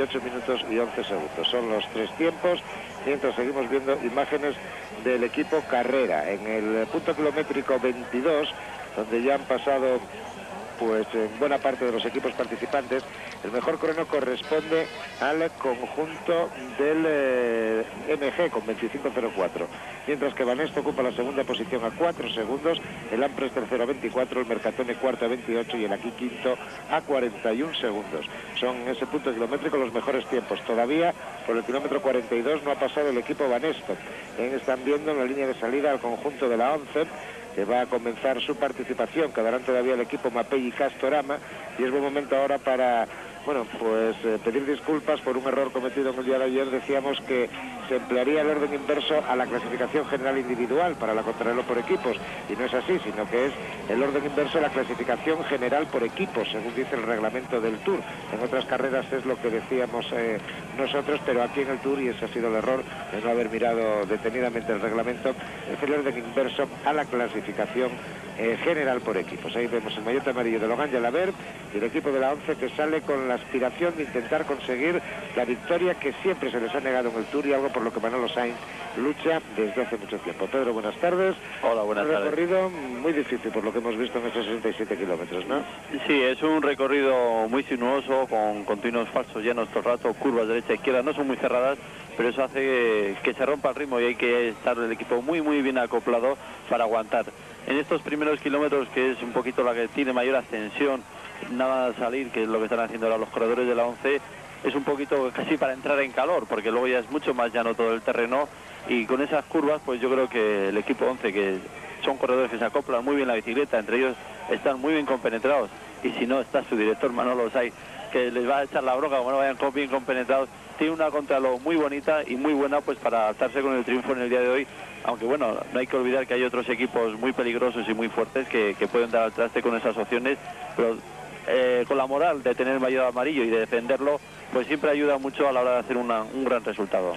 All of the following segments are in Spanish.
8 minutos y 11 segundos. Son los tres tiempos, mientras seguimos viendo imágenes del equipo Carrera. En el punto kilométrico 22, donde ya han pasado pues en buena parte de los equipos participantes, el mejor crono corresponde al conjunto del eh, MG con 25.04, mientras que Banesto ocupa la segunda posición a 4 segundos, el Ampres tercero a 24, el Mercatone cuarto a 28 y el aquí quinto a 41 segundos. Son en ese punto kilométrico los mejores tiempos. Todavía por el kilómetro 42 no ha pasado el equipo Banesto. Están viendo en la línea de salida al conjunto de la 11 que va a comenzar su participación. Quedarán todavía el equipo Mapei y Castorama y es buen momento ahora para bueno, pues eh, pedir disculpas por un error cometido en el día de ayer. Decíamos que se emplearía el orden inverso a la clasificación general individual para la contrarreloj por equipos. Y no es así, sino que es el orden inverso a la clasificación general por equipos, según dice el reglamento del Tour. En otras carreras es lo que decíamos eh, nosotros, pero aquí en el Tour, y ese ha sido el error de no haber mirado detenidamente el reglamento, es el orden inverso a la clasificación eh, general por equipos. Ahí vemos el maillot amarillo de Logan Yalaber y el equipo de la 11 que sale con la aspiración de intentar conseguir la victoria que siempre se les ha negado en el Tour y algo por lo que Manolo Sainz lucha desde hace mucho tiempo. Pedro, buenas tardes. Hola, buenas un tardes. recorrido muy difícil por lo que hemos visto en esos 67 kilómetros, ¿no? Sí, es un recorrido muy sinuoso, con continuos falsos llenos todo el rato, curvas derecha e izquierda, no son muy cerradas, pero eso hace que se rompa el ritmo y hay que estar el equipo muy, muy bien acoplado para aguantar. En estos primeros kilómetros, que es un poquito la que tiene mayor ascensión, nada salir, que es lo que están haciendo ahora los corredores de la 11, es un poquito casi para entrar en calor, porque luego ya es mucho más llano todo el terreno. Y con esas curvas, pues yo creo que el equipo 11, que son corredores que se acoplan muy bien la bicicleta, entre ellos están muy bien compenetrados. Y si no está su director Manolo Sai, que les va a echar la bronca como no vayan bien compenetrados, tiene una contralog muy bonita y muy buena pues para adaptarse con el triunfo en el día de hoy, aunque bueno, no hay que olvidar que hay otros equipos muy peligrosos y muy fuertes que, que pueden dar al traste con esas opciones, pero eh, con la moral de tener el mayor amarillo y de defenderlo, pues siempre ayuda mucho a la hora de hacer una, un gran resultado.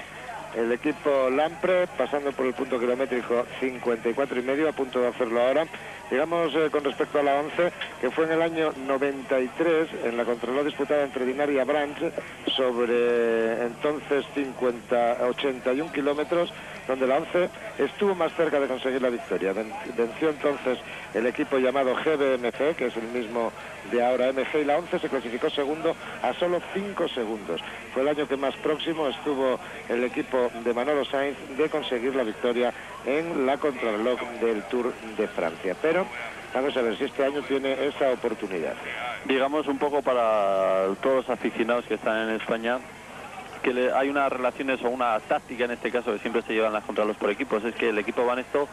El equipo Lampre pasando por el punto kilométrico 54 y medio, a punto de hacerlo ahora. Digamos eh, con respecto a la 11, que fue en el año 93, en la contrarreloj disputada entre Dinar y Abranch, sobre entonces 50, 81 kilómetros, donde la 11 estuvo más cerca de conseguir la victoria. Venció entonces el equipo llamado GBMG, que es el mismo de ahora MG, y la 11 se clasificó segundo a solo 5 segundos. Fue el año que más próximo estuvo el equipo de Manolo Sainz de conseguir la victoria en la contrarreloj del Tour de Francia. Pero vamos a ver si este año tiene esa oportunidad. Digamos un poco para todos los aficionados que están en España, que hay unas relaciones o una táctica en este caso que siempre se llevan las contrarrelojes por equipos, es que el equipo Banesto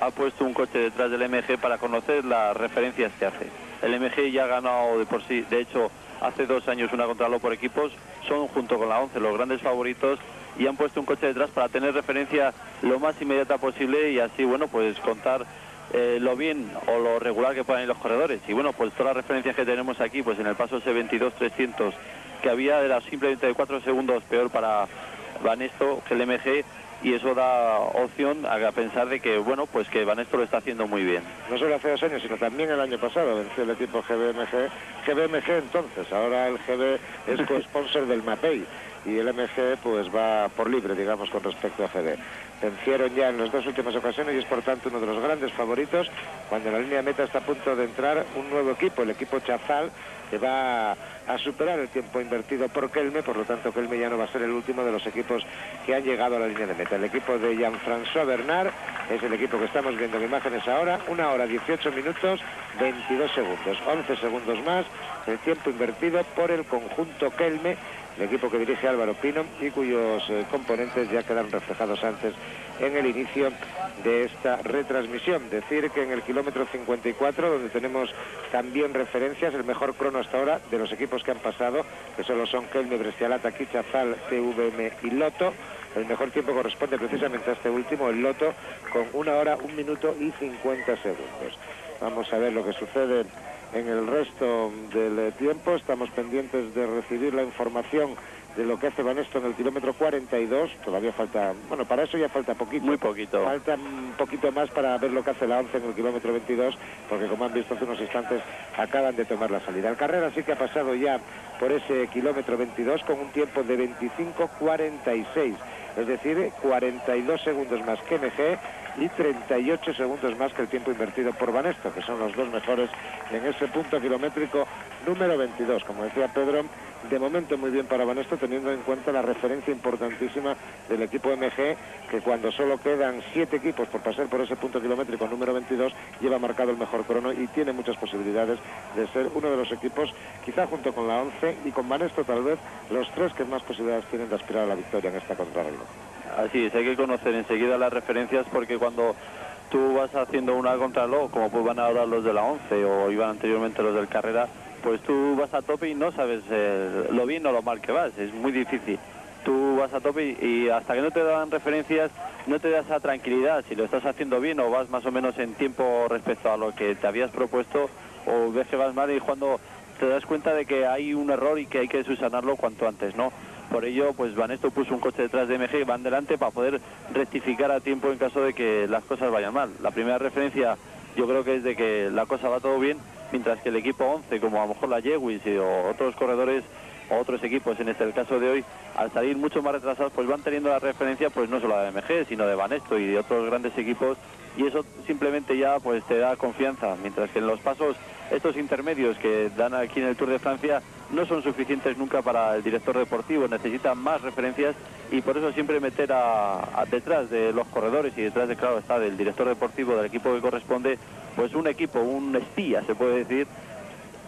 ha puesto un coche detrás del MG para conocer las referencias que hace. El MG ya ha ganado de por sí, de hecho, hace dos años una contrarreloj por equipos, son junto con la 11 los grandes favoritos y han puesto un coche detrás para tener referencia lo más inmediata posible y así, bueno, pues contar eh, lo bien o lo regular que puedan ir los corredores. Y bueno, pues todas las referencias que tenemos aquí, pues en el paso S22-300 que había era simplemente de 4 segundos peor para Banesto que el MG y eso da opción a pensar de que bueno pues que Banesto lo está haciendo muy bien. No solo hace dos años, sino también el año pasado venció el equipo GBMG, GBMG entonces, ahora el GB es co-sponsor del MAPEI y el MG pues va por libre, digamos, con respecto a GB. Vencieron ya en las dos últimas ocasiones y es por tanto uno de los grandes favoritos cuando en la línea de meta está a punto de entrar un nuevo equipo, el equipo Chazal, que va a superar el tiempo invertido por Kelme, por lo tanto Kelme ya no va a ser el último de los equipos que han llegado a la línea de meta. El equipo de Jean-François Bernard es el equipo que estamos viendo en imágenes ahora, una hora 18 minutos, 22 segundos, 11 segundos más, el tiempo invertido por el conjunto Kelme el equipo que dirige Álvaro Pino y cuyos eh, componentes ya quedaron reflejados antes en el inicio de esta retransmisión. Decir que en el kilómetro 54, donde tenemos también referencias, el mejor crono hasta ahora de los equipos que han pasado, que solo son Kelme, Brestialata, Kichazal, TVM y Loto, el mejor tiempo corresponde precisamente a este último, el Loto, con una hora, un minuto y 50 segundos. Vamos a ver lo que sucede en el resto del eh, tiempo. Estamos pendientes de recibir la información de lo que hace Banesto en el kilómetro 42. Todavía falta, bueno, para eso ya falta poquito. Muy poquito. Falta un poquito más para ver lo que hace la 11 en el kilómetro 22, porque como han visto hace unos instantes, acaban de tomar la salida. El carrera sí que ha pasado ya por ese kilómetro 22 con un tiempo de 25.46 es decir, 42 segundos más que MG y 38 segundos más que el tiempo invertido por Banesto, que son los dos mejores en ese punto kilométrico número 22. Como decía Pedro, de momento muy bien para Banesto, teniendo en cuenta la referencia importantísima del equipo MG, que cuando solo quedan siete equipos por pasar por ese punto kilométrico número 22, lleva marcado el mejor crono y tiene muchas posibilidades de ser uno de los equipos, quizá junto con la 11 y con Banesto tal vez, los tres que más posibilidades tienen de aspirar a la victoria en esta contrarreloj. Así es, hay que conocer enseguida las referencias porque cuando tú vas haciendo una contrarreloj, como pues van ahora los de la 11 o iban anteriormente los del carrera, pues tú vas a tope y no sabes eh, lo bien o lo mal que vas, es muy difícil. Tú vas a tope y, hasta que no te dan referencias no te da esa tranquilidad si lo estás haciendo bien o vas más o menos en tiempo respecto a lo que te habías propuesto o ves que vas mal y cuando te das cuenta de que hay un error y que hay que subsanarlo cuanto antes, ¿no? Por ello, pues Vanesto puso un coche detrás de MG y van delante para poder rectificar a tiempo en caso de que las cosas vayan mal. La primera referencia yo creo que es de que la cosa va todo bien, mientras que el equipo 11, como a lo mejor la Jewis o otros corredores otros equipos, en este caso de hoy, al salir mucho más retrasados, pues van teniendo la referencia pues no solo de MG, sino de Vanesto y de otros grandes equipos y eso simplemente ya pues te da confianza, mientras que en los pasos estos intermedios que dan aquí en el Tour de Francia no son suficientes nunca para el director deportivo, necesitan más referencias y por eso siempre meter a, detrás de los corredores y detrás de, claro, está del director deportivo del equipo que corresponde, pues un equipo, un espía se puede decir,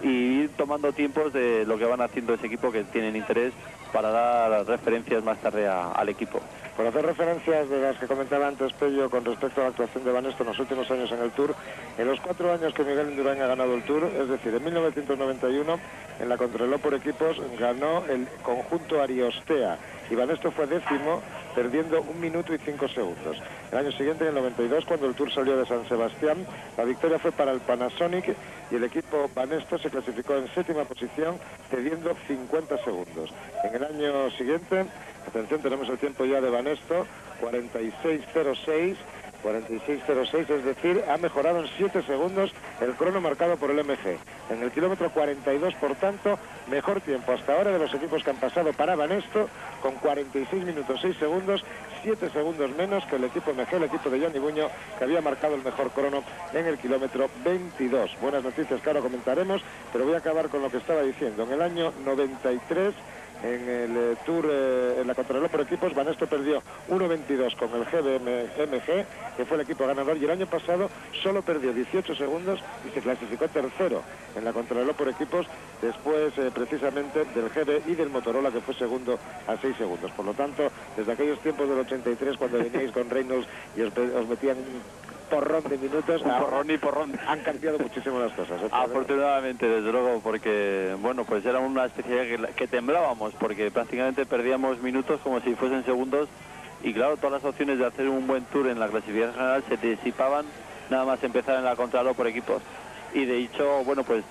y ir tomando tiempos de lo que van haciendo ese equipo que tienen interés para dar referencias más tarde al equipo. Por hacer referencias de las que comentaba antes Pello con respecto a la actuación de Banesto en los últimos años en el Tour, en los cuatro años que Miguel Indurain ha ganado el Tour, es decir, en 1991, en la Contraló por equipos, ganó el conjunto Ariostea y Banesto fue décimo, perdiendo un minuto y cinco segundos. El año siguiente, en el 92, cuando el Tour salió de San Sebastián, la victoria fue para el Panasonic y el equipo Banesto se clasificó en séptima posición, cediendo 50 segundos. En el año siguiente, Atención, tenemos el tiempo ya de Banesto, 46.06. 46.06, es decir, ha mejorado en 7 segundos el crono marcado por el MG. En el kilómetro 42, por tanto, mejor tiempo hasta ahora de los equipos que han pasado para Banesto, con 46 minutos 6 segundos, 7 segundos menos que el equipo MG, el equipo de Johnny Buño, que había marcado el mejor crono en el kilómetro 22. Buenas noticias que ahora comentaremos, pero voy a acabar con lo que estaba diciendo. En el año 93 en el eh, Tour, eh, en la contrarreloj por equipos, Banesto perdió 1.22 con el GBMG, que fue el equipo ganador, y el año pasado solo perdió 18 segundos y se clasificó tercero en la contrarreloj por equipos, después eh, precisamente del GB y del Motorola, que fue segundo a 6 segundos. Por lo tanto, desde aquellos tiempos del 83, cuando veníais con Reynolds y os, os metían porrón de minutos. porrón y porrón. Han cambiado muchísimo las cosas. ¿eh? Afortunadamente, desde luego, porque, bueno, pues era una especie que, temblábamos, porque prácticamente perdíamos minutos como si fuesen segundos. Y claro, todas las opciones de hacer un buen tour en la clasificación general se disipaban nada más empezar en la contrarreloj por equipos. Y de hecho, bueno, pues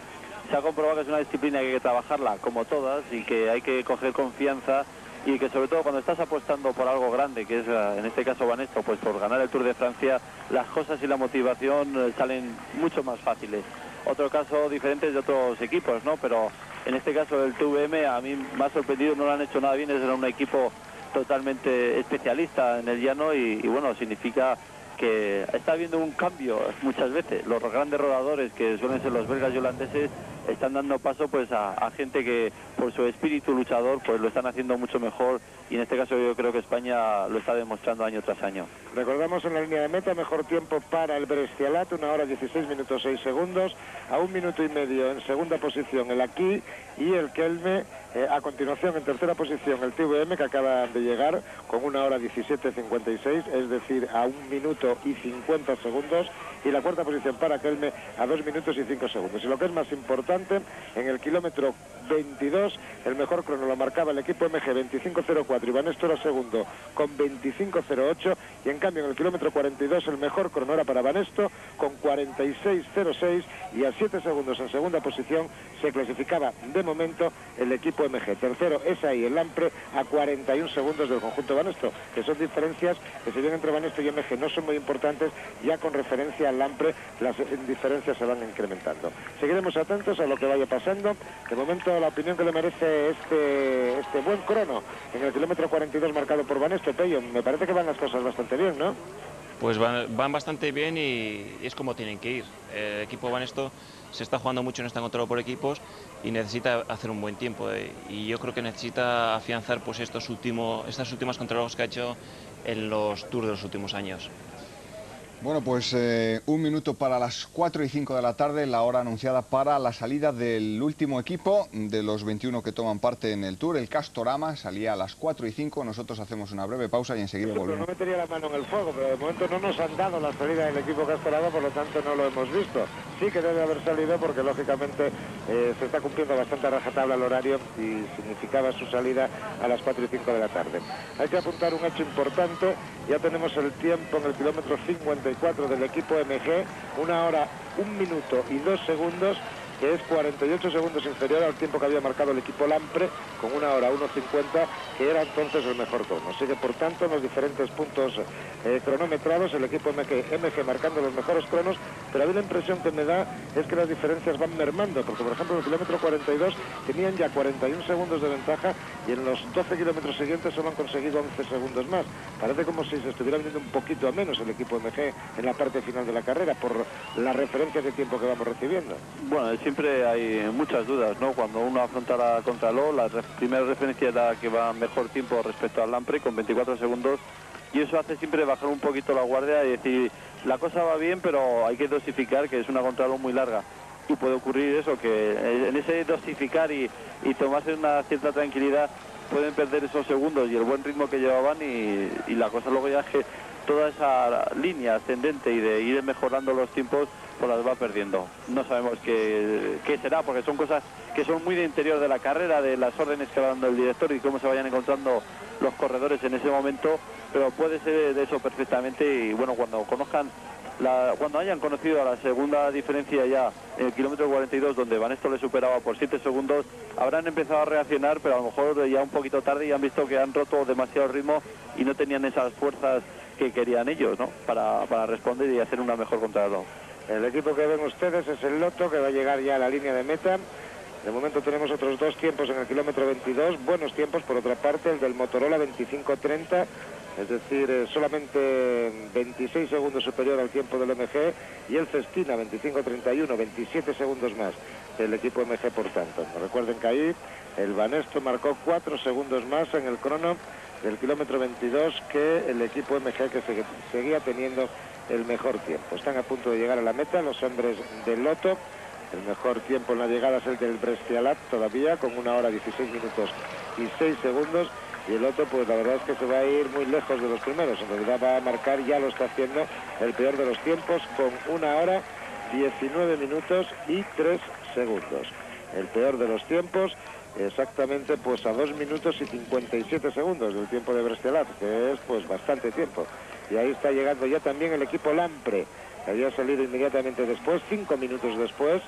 se ha comprobado que es una disciplina que hay que trabajarla como todas y que hay que coger confianza y que sobre todo cuando estás apostando por algo grande, que es eh, en este caso Vanesto, pues por ganar el Tour de Francia, las cosas y la motivación eh, salen mucho más fáciles. Otro caso diferente de otros equipos, ¿no? Pero en este caso el TVM a mí me ha sorprendido, no lo han hecho nada bien, es un equipo totalmente especialista en el llano y, y bueno, significa que está habiendo un cambio muchas veces. Los grandes rodadores, que suelen ser los belgas y holandeses, están dando paso pues a, gente que por su espíritu luchador pues lo están haciendo mucho mejor y en este caso yo creo que España lo está demostrando año tras año. Recordamos en la línea de meta mejor tiempo para el Brescialat, una hora 16 minutos 6 segundos, a un minuto y medio en segunda posición el Aquí y el Kelme eh, a continuación en tercera posición el TVM que acaba de llegar con una hora 17.56, es decir a un minuto y 50 segundos y la cuarta posición para Kelme a dos minutos y cinco segundos. Y lo que es más importante, en el kilómetro 22, el mejor crono lo marcaba el equipo MG 25.04, Iván Esto era segundo con 25.08 y en cambio en el kilómetro 42 el mejor crono era para Banesto con 46.06 y a 7 segundos en segunda posición se clasificaba de momento el equipo MG. Tercero es ahí el Lampre a 41 segundos del conjunto Banesto, que son diferencias que si bien entre Banesto y MG no son muy importantes, ya con referencia Lampre las diferencias se van incrementando. Seguiremos atentos a lo que vaya pasando. De momento la opinión que le merece este, este buen crono en el kilómetro 42 marcado por Vanesto Pello. Me parece que van las cosas bastante bien, ¿no? Pues van, van bastante bien y, es como tienen que ir. El equipo Vanesto se está jugando mucho, no está controlado por equipos y necesita hacer un buen tiempo. Eh, y yo creo que necesita afianzar pues, estos últimos, estas últimas controles que ha hecho en los tours de los últimos años. Bueno, pues eh, un minuto para las 4 y 5 de la tarde, la hora anunciada para la salida del último equipo de los 21 que toman parte en el Tour, el Castorama, salía a las 4 y 5, nosotros hacemos una breve pausa y enseguida volvemos. No metería la mano en el fuego, pero de momento no nos han dado la salida del equipo Castorama, por lo tanto no lo hemos visto. Sí que debe haber salido porque lógicamente eh, se está cumpliendo bastante a rajatabla el horario y significaba su salida a las 4 y 5 de la tarde. Hay que apuntar un hecho importante, ya tenemos el tiempo en el kilómetro 50 del equipo MG, una hora, un minuto y dos segundos que es 48 segundos inferior al tiempo que había marcado el equipo Lampre, con una hora 1.50, que era entonces el mejor crono. Así que, por tanto, en los diferentes puntos eh, cronometrados, el equipo MG, MG, marcando los mejores cronos, pero a mí la impresión que me da es que las diferencias van mermando, porque, por ejemplo, en el kilómetro 42 tenían ya 41 segundos de ventaja y en los 12 kilómetros siguientes solo han conseguido 11 segundos más. Parece como si se estuviera viniendo un poquito a menos el equipo MG en la parte final de la carrera, por las referencias de tiempo que vamos recibiendo. Bueno, siempre hay muchas dudas, ¿no? Cuando uno afronta la contralor, la primera referencia es la que va mejor tiempo respecto al Lampre, con 24 segundos, y eso hace siempre bajar un poquito la guardia y decir, la cosa va bien, pero hay que dosificar, que es una contralor muy larga. Y puede ocurrir eso, que en ese dosificar y, y tomarse una cierta tranquilidad, pueden perder esos segundos y el buen ritmo que llevaban y, y la cosa luego ya es que toda esa línea ascendente y de ir mejorando los tiempos pues las va perdiendo. No sabemos qué, qué, será, porque son cosas que son muy de interior de la carrera, de las órdenes que va dando el director y cómo se vayan encontrando los corredores en ese momento, pero puede ser de eso perfectamente y bueno, cuando conozcan, la, cuando hayan conocido a la segunda diferencia ya en el kilómetro 42, donde Vanesto le superaba por 7 segundos, habrán empezado a reaccionar, pero a lo mejor ya un poquito tarde y han visto que han roto demasiado ritmo y no tenían esas fuerzas que querían ellos, ¿no? Para, para responder y hacer una mejor contrarreloj. El equipo que ven ustedes es el Loto, que va a llegar ya a la línea de meta. De momento tenemos otros dos tiempos en el kilómetro 22, buenos tiempos por otra parte, el del Motorola 25-30, es decir, eh, solamente 26 segundos superior al tiempo del MG, y el Cestina 25-31, 27 segundos más del equipo MG por tanto. Recuerden que ahí el Banesto marcó 4 segundos más en el crono del kilómetro 22 que el equipo MG que seguía teniendo el mejor tiempo. Están a punto de llegar a la meta los hombres del Loto. El mejor tiempo en la llegada es el del Brestialat todavía, con una hora 16 minutos y 6 segundos. Y el Loto, pues la verdad es que se va a ir muy lejos de los primeros. En realidad va a marcar, ya lo está haciendo, el peor de los tiempos, con una hora 19 minutos y 3 segundos. El peor de los tiempos, exactamente pues a 2 minutos y 57 segundos del tiempo de Brestelat, que es pues bastante tiempo. Y ahí está llegando ya también el equipo Lampre, había salido inmediatamente después, cinco minutos después,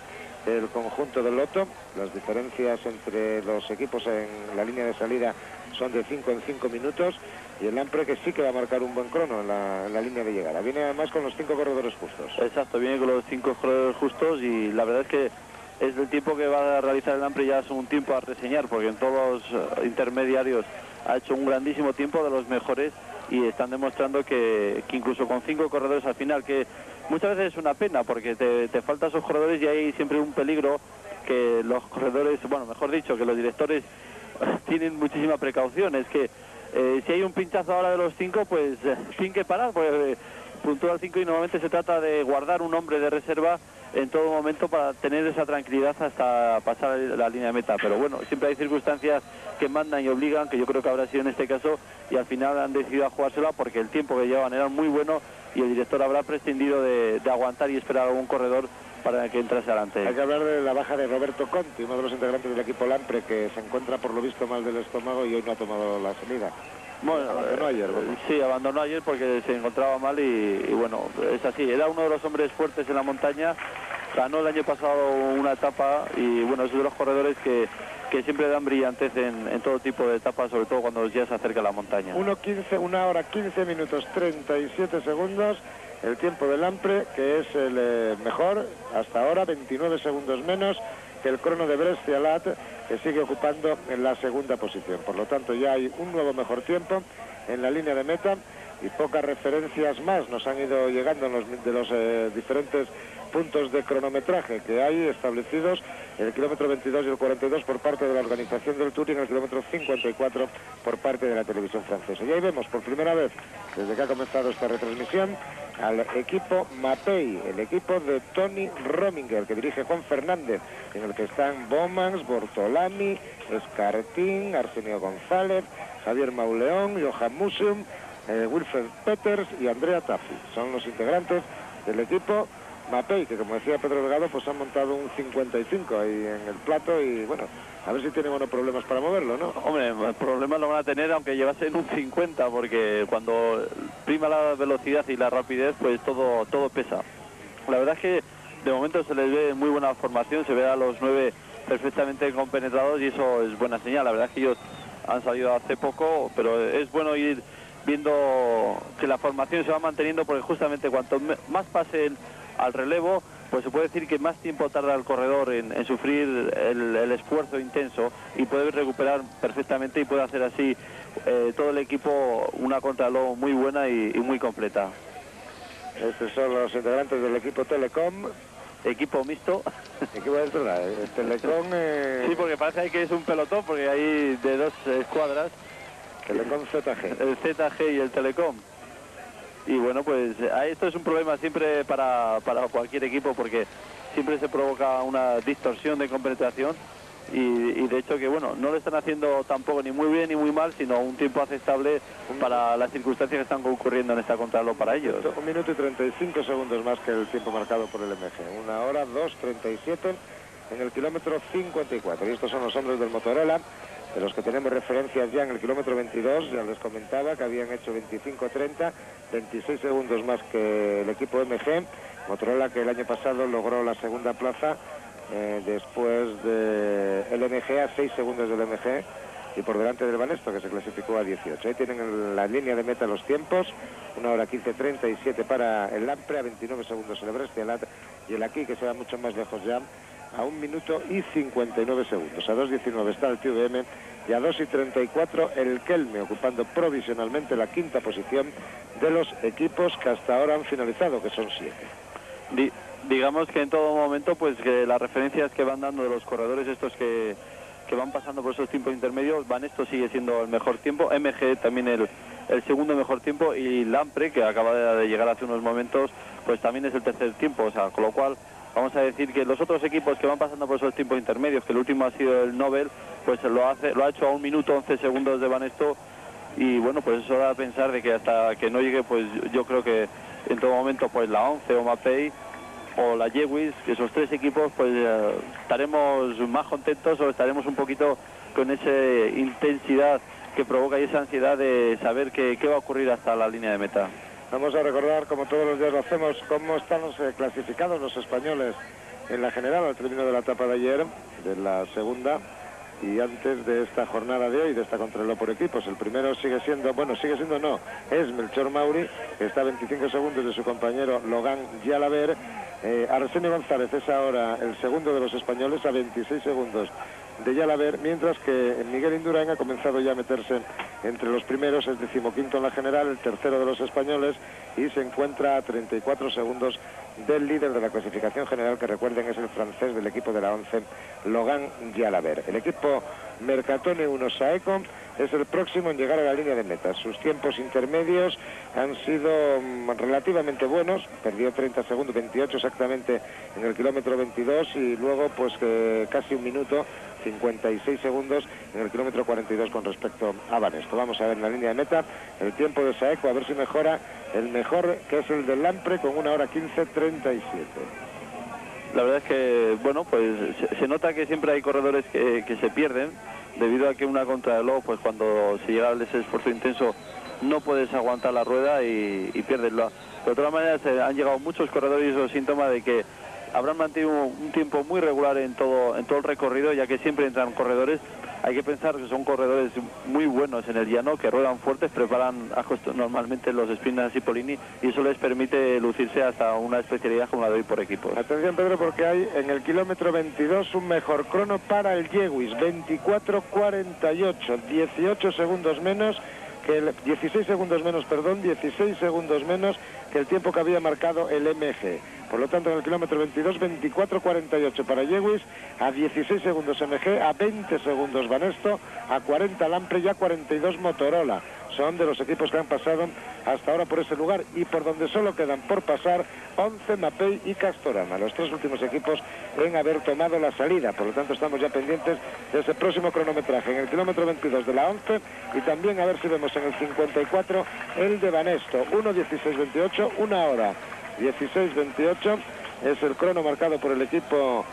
el conjunto del Loto. Las diferencias entre los equipos en la línea de salida son de 5 en 5 minutos. Y el Lampre que sí que va a marcar un buen crono en la, línea de llegada. Viene además con los cinco corredores justos. Exacto, viene con los cinco corredores justos y la verdad es que es el tiempo que va a realizar el Lampre ya es un tiempo a reseñar porque en todos los intermediarios ha hecho un grandísimo tiempo de los mejores y están demostrando que, que, incluso con cinco corredores al final, que muchas veces es una pena porque te, te faltan esos corredores y hay siempre un peligro que los corredores, bueno, mejor dicho, que los directores tienen muchísima precaución. Es que eh, si hay un pinchazo ahora de los cinco, pues eh, sin que parar, pues eh, puntual 5 y normalmente se trata de guardar un hombre de reserva en todo momento para tener esa tranquilidad hasta pasar la línea de meta. Pero bueno, siempre hay circunstancias que mandan y obligan, que yo creo que habrá sido en este caso, y al final han decidido a jugársela porque el tiempo que llevaban era muy bueno y el director habrá prescindido de, aguantar y esperar a algún corredor para que entrase adelante. Hay que hablar de la baja de Roberto Conti, uno de los integrantes del equipo Lampre, que se encuentra por lo visto mal del estómago y hoy no ha tomado la salida. Bueno, abandonó ayer. ¿verdad? Sí, abandonó ayer porque se encontraba mal y, y, bueno, es así. Era uno de los hombres fuertes en la montaña. Ganó el año pasado una etapa y bueno, es uno de los corredores que, que siempre dan brillantez en, en, todo tipo de etapas, sobre todo cuando ya se acerca a la montaña. 1.15, una hora 15 minutos 37 segundos. El tiempo del Ampre, que es el eh, mejor hasta ahora, 29 segundos menos el crono de Brestialat que sigue ocupando en la segunda posición. Por lo tanto, ya hay un nuevo mejor tiempo en la línea de meta y pocas referencias más nos han ido llegando de los eh, diferentes puntos de cronometraje que hay establecidos en el kilómetro 22 y el 42 por parte de la organización del Tour y en el kilómetro 54 por parte de la televisión francesa. Y ahí vemos por primera vez, desde que ha comenzado esta retransmisión, al equipo Mapei, el equipo de Tony Rominger, que dirige Juan Fernández, en el que están Bomans, Bortolami, Escartín, Arsenio González, Javier Mauleón, Johan Museum, eh, Wilfred Peters y Andrea Taffi. Son los integrantes del equipo Mapei, que como decía Pedro Delgado, pues han montado un 55 ahí en el plato y bueno, a ver si tienen unos problemas para moverlo, ¿no? Hombre, problemas lo van a tener aunque llevasen un 50, porque cuando prima la velocidad y la rapidez, pues todo, todo pesa. La verdad es que de momento se les ve muy buena formación, se ve a los nueve perfectamente compenetrados y eso es buena señal. La verdad es que ellos han salido hace poco, pero es bueno ir viendo que la formación se va manteniendo porque justamente cuanto más pase al relevo, pues se puede decir que más tiempo tarda el corredor en, sufrir el, esfuerzo intenso y puede recuperar perfectamente y puede hacer así eh, todo el equipo una contraló muy buena y, muy completa. Estos son los integrantes del equipo Telecom. Equipo mixto. Equipo de Telecom... Eh, sí, porque parece que es un pelotón, porque hay de dos escuadras. Telecom ZG. El ZG y el Telecom. Y bueno, pues esto es un problema siempre para, para cualquier equipo porque siempre se provoca una distorsión de compenetración y, de hecho que bueno, no lo están haciendo tampoco ni muy bien ni muy mal, sino un tiempo aceptable para las circunstancias que están ocurriendo en esta contrarreloj para ellos. Un minuto y 35 segundos más que el tiempo marcado por el MG. Una hora 2.37 en el kilómetro 54. Y estos son los hombres del Motorola de los que tenemos referencias ya en el kilómetro 22, ya les comentaba que habían hecho 25-30, 26 segundos más que el equipo MG, Motorola que el año pasado logró la segunda plaza eh, después del MG a 6 segundos del MG y por delante del Banesto que se clasificó a 18. Ahí tienen la línea de meta los tiempos, una hora 15.37 para el Lampre, a 29 segundos el Brescia y el aquí que se va mucho más lejos ya a un minuto y 59 segundos. A 2.19 está el TVM y a 2 y 34 el Kelme, ocupando provisionalmente la quinta posición de los equipos que hasta ahora han finalizado, que son siete. digamos que en todo momento, pues que las referencias que van dando de los corredores estos que, que van pasando por esos tiempos intermedios, Van esto sigue siendo el mejor tiempo, MG también el, el segundo mejor tiempo y Lampre, que acaba de llegar hace unos momentos, pues también es el tercer tiempo, o sea, con lo cual vamos a decir que los otros equipos que van pasando por esos tiempos intermedios, que el último ha sido el Nobel, pues lo hace, lo ha hecho a un minuto 11 segundos de Banesto y bueno, pues eso da a pensar de que hasta que no llegue, pues yo creo que en todo momento pues la 11 o Mapei o la Jewis, esos tres equipos, pues eh, estaremos más contentos o estaremos un poquito con esa intensidad que provoca y esa ansiedad de saber qué va a ocurrir hasta la línea de meta. Vamos a recordar, como todos los días lo hacemos, cómo están eh, clasificados los españoles en la general al término de la etapa de ayer, de la segunda, y antes de esta jornada de hoy, de esta contrarreloj por equipos. El primero sigue siendo, bueno, sigue siendo no, es Melchor Mauri, que está a 25 segundos de su compañero Logan Yalaver. Eh, Arsenio González es ahora el segundo de los españoles a 26 segundos de Yalaver, mientras que Miguel Indurain ha comenzado ya a meterse entre los primeros, es decimoquinto en la general, el tercero de los españoles y se encuentra a 34 segundos del líder de la clasificación general, que recuerden es el francés del equipo de la 11, Logan Yalaver. El equipo Mercatone 1 Saeco es el próximo en llegar a la línea de meta. Sus tiempos intermedios han sido mm, relativamente buenos, perdió 30 segundos, 28 exactamente en el kilómetro 22 y luego pues casi un minuto 56 segundos en el kilómetro 42 con respecto a Banesto. Vamos a ver en la línea de meta el tiempo de Saeco, a ver si mejora el mejor que es el del Lampre con una hora 15.37. La verdad es que, bueno, pues se, nota que siempre hay corredores que, se pierden debido a que una contrarreloj, pues cuando se llega a ese esfuerzo intenso no puedes aguantar la rueda y, y pierdes. De todas maneras, han llegado muchos corredores y eso es síntoma de que habrán mantenido un tiempo muy regular en todo, en todo el recorrido, ya que siempre entran corredores. hay que pensar que son corredores muy buenos en el llano, que ruedan fuertes, preparan normalmente los sprints y Polini y eso les permite lucirse hasta una especialidad como la de hoy por equipo. Atención Pedro porque hay en el kilómetro 22 un mejor crono para el Yewis, 24.48, 18 segundos menos que el 16 segundos menos, perdón, 16 segundos menos que el tiempo que había marcado el MG. Por lo tanto, en el kilómetro 22, 24.48 para Yewis, a 16 segundos MG, a 20 segundos Banesto, a 40 Lampre y a 42 Motorola son de los equipos que han pasado hasta ahora por ese lugar y por donde solo quedan por pasar 11 Mapei y Castorama, los tres últimos equipos en haber tomado la salida. Por lo tanto, estamos ya pendientes de ese próximo cronometraje en el kilómetro 22 de la 11 y también a ver si vemos en el 54 el de Banesto, 1.16.28, una hora 16.28 es el crono marcado por el equipo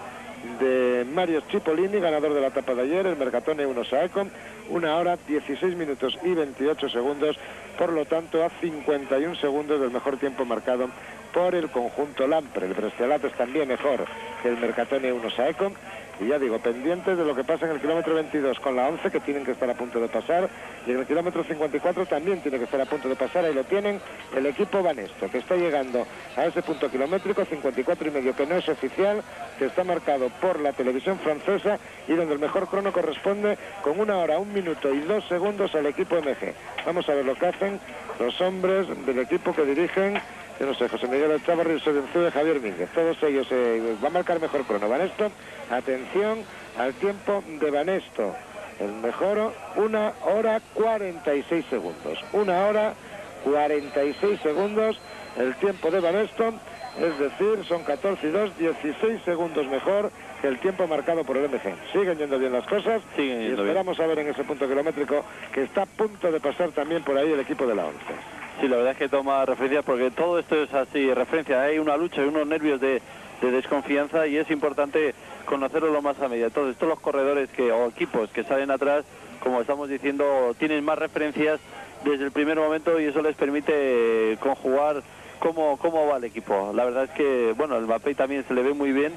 de Mario Cipollini, ganador de la etapa de ayer, el Mercatone 1 Saeco, una hora 16 minutos y 28 segundos, por lo tanto a 51 segundos del mejor tiempo marcado por el conjunto Lampre. El Brestelat es también mejor que el Mercatone 1 Saeco y ya digo, pendientes de lo que pasa en el kilómetro 22 con la 11, que tienen que estar a punto de pasar, y en el kilómetro 54 también tiene que estar a punto de pasar, ahí lo tienen el equipo Banesto, que está llegando a ese punto kilométrico, 54 y medio, que no es oficial, que está marcado por la televisión francesa y donde el mejor crono corresponde con una hora, un minuto y dos segundos al equipo MG. Vamos a ver lo que hacen los hombres del equipo que dirigen yo no sé, José Miguel Chávarri, de Javier Mínguez. Todos ellos eh, va a marcar mejor crono. Vanesto, atención al tiempo de Vanesto. El mejor, una hora 46 segundos. Una hora 46 segundos el tiempo de Vanesto. Es decir, son 14 y 2, 16 segundos mejor que el tiempo marcado por el MG. Siguen yendo bien las cosas y esperamos a ver en ese punto kilométrico que está a punto de pasar también por ahí el equipo de la 11. Sí, la verdad es que toma referencia porque todo esto es así, referencia. Hay una lucha y unos nervios de, desconfianza y es importante conocerlo lo más a medida. Entonces, todos los corredores que, o equipos que salen atrás, como estamos diciendo, tienen más referencias desde el primer momento y eso les permite conjugar cómo, cómo va el equipo. La verdad es que, bueno, el Mapei también se le ve muy bien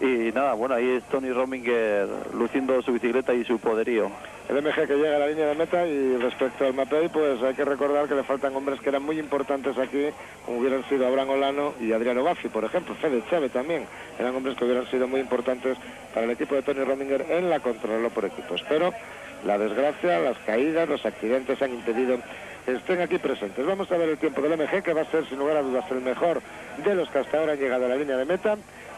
y nada, bueno, ahí es Tony Rominger luciendo su bicicleta y su poderío. El MG que llega a la línea de meta y respecto al Mapei, pues hay que recordar que le faltan hombres que eran muy importantes aquí, como hubieran sido Abraham Olano y Adriano Baffi, por ejemplo, Fede Chávez también, eran hombres que hubieran sido muy importantes para el equipo de Tony Rominger en la contrarreloj por equipos. Pero la desgracia, las caídas, los accidentes han impedido que estén aquí presentes. Vamos a ver el tiempo del MG, que va a ser sin lugar a dudas el mejor de los que hasta ahora han llegado a la línea de meta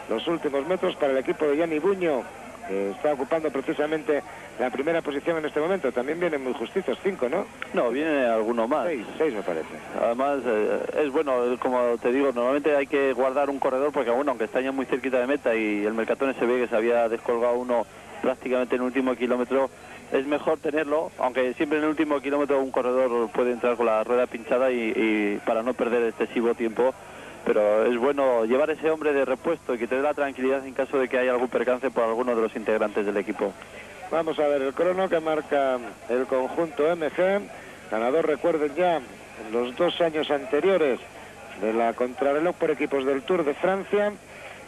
los últimos metros para el equipo de Gianni Buño, que está ocupando precisamente la primera posición en este momento. También vienen muy justitos, cinco, ¿no? No, viene alguno más. Seis, seis me parece. Además, eh, es bueno, como te digo, normalmente hay que guardar un corredor porque, bueno, aunque está ya muy cerquita de meta y el Mercatón se ve que se había descolgado uno prácticamente en el último kilómetro, es mejor tenerlo, aunque siempre en el último kilómetro un corredor puede entrar con la rueda pinchada y para no perder excesivo tiempo pero es bueno llevar ese hombre de repuesto y que te dé la tranquilidad en caso de que haya algún percance por alguno de los integrantes del equipo. Vamos a ver el crono que marca el conjunto MG. Ganador, recuerden ya, en los dos años anteriores de la contrarreloj por equipos del Tour de Francia.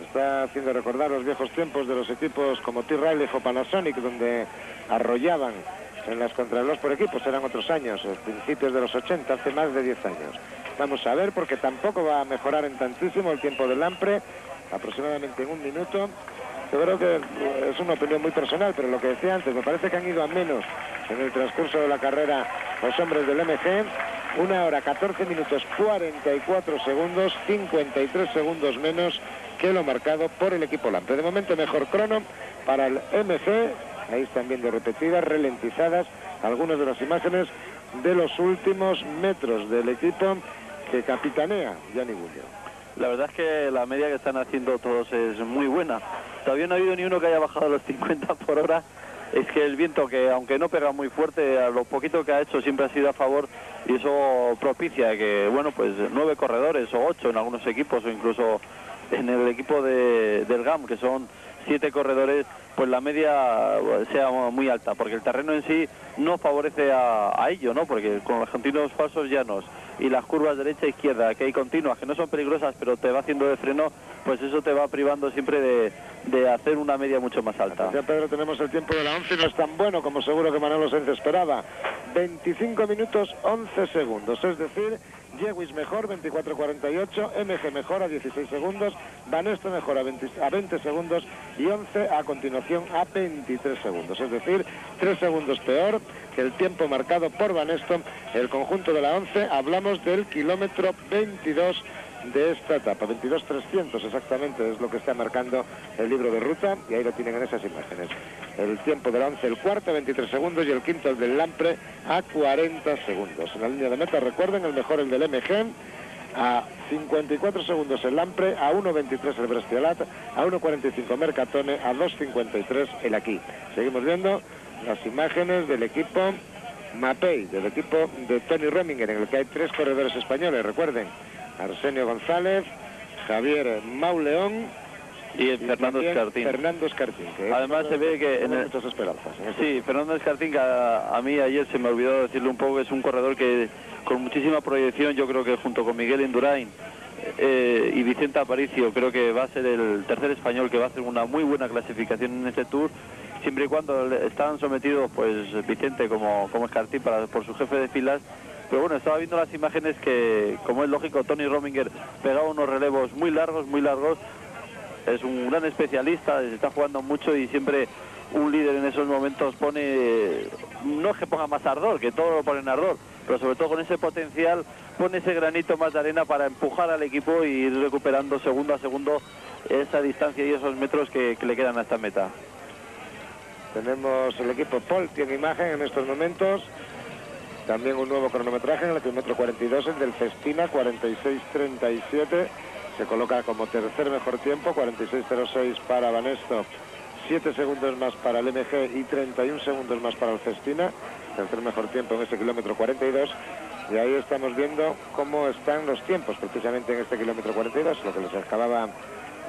Está haciendo recordar los viejos tiempos de los equipos como T-Riley o Panasonic, donde arrollaban en las contrarreloj por equipos. Eran otros años, principios de los 80, hace más de 10 años. Vamos a ver, porque tampoco va a mejorar en tantísimo el tiempo del Lampre, aproximadamente en un minuto. Yo creo que es una opinión muy personal, pero lo que decía antes, me parece que han ido a menos en el transcurso de la carrera los hombres del MG. Una hora 14 minutos 44 segundos, 53 segundos menos que lo marcado por el equipo Lampre. De momento mejor crono para el MG, ahí están viendo repetidas, ralentizadas algunas de las imágenes de los últimos metros del equipo que capitanea Gianni Buño. La verdad es que la media que están haciendo todos es muy buena. Todavía no ha habido ni uno que haya bajado los 50 por hora. Es que el viento, que aunque no pega muy fuerte, a lo poquito que ha hecho siempre ha sido a favor y eso propicia que, bueno, pues nueve corredores o ocho en algunos equipos o incluso en el equipo de, del GAM, que son siete corredores, pues la media eh, sea muy alta, porque el terreno en sí no favorece a, ello, ¿no? Porque con los continuos falsos llanos y las curvas derecha e izquierda, que hay continuas, que no son peligrosas, pero te va haciendo de freno, pues eso te va privando siempre de, de hacer una media mucho más alta. Ya Pedro, tenemos el tiempo de la 11, no es tan bueno como seguro que Manolo Sánchez esperaba. 25 minutos 11 segundos, es decir, Jewis mejor, 24.48, MG mejor a 16 segundos, Banesto mejor a 20, a 20 segundos y 11 a continuación a 23 segundos. Es decir, 3 segundos peor que el tiempo marcado por Banesto. El conjunto de la 11, hablamos del kilómetro 22 de esta etapa. 22.300 exactamente es lo que está marcando el libro de ruta y ahí lo tienen en esas imágenes. El tiempo del 11, el cuarto 23 segundos y el quinto el del Lampre a 40 segundos. En la línea de meta recuerden el mejor el del MG a 54 segundos el Lampre, a 1.23 el Brestialat, a 1.45 Mercatone, a 2.53 el aquí. Seguimos viendo las imágenes del equipo Mapei, del equipo de Tony Reminger, en el que hay tres corredores españoles, recuerden. Arsenio González, Javier Mauleón y, Fernando Escartín. Fernando Escartín. Además se ve que... En muchas esperanzas. sí, Fernando Escartín, que a, mí ayer se me olvidó decirle un poco, es un corredor que con muchísima proyección, yo creo que junto con Miguel Indurain eh, y Vicente Aparicio, creo que va a ser el tercer español que va a hacer una muy buena clasificación en este Tour, siempre y cuando están sometidos pues Vicente como, como Escartín para, por su jefe de filas pero bueno, estaba viendo las imágenes que, como es lógico, Tony Rominger pegaba unos relevos muy largos, muy largos. Es un gran especialista, está jugando mucho y siempre un líder en esos momentos pone, no es que ponga más ardor, que todo lo pone en ardor, pero sobre todo con ese potencial pone ese granito más de arena para empujar al equipo y ir recuperando segundo a segundo esa distancia y esos metros que, que le quedan a esta meta. Tenemos el equipo Paul, tiene imagen en estos momentos. También un nuevo cronometraje en el kilómetro 42, el del Festina, 46.37. Se coloca como tercer mejor tiempo, 46.06 para Banesto, 7 segundos más para el MG y 31 segundos más para el Festina. Tercer mejor tiempo en ese kilómetro 42. Y ahí estamos viendo cómo están los tiempos precisamente en este kilómetro 42, lo que les acababa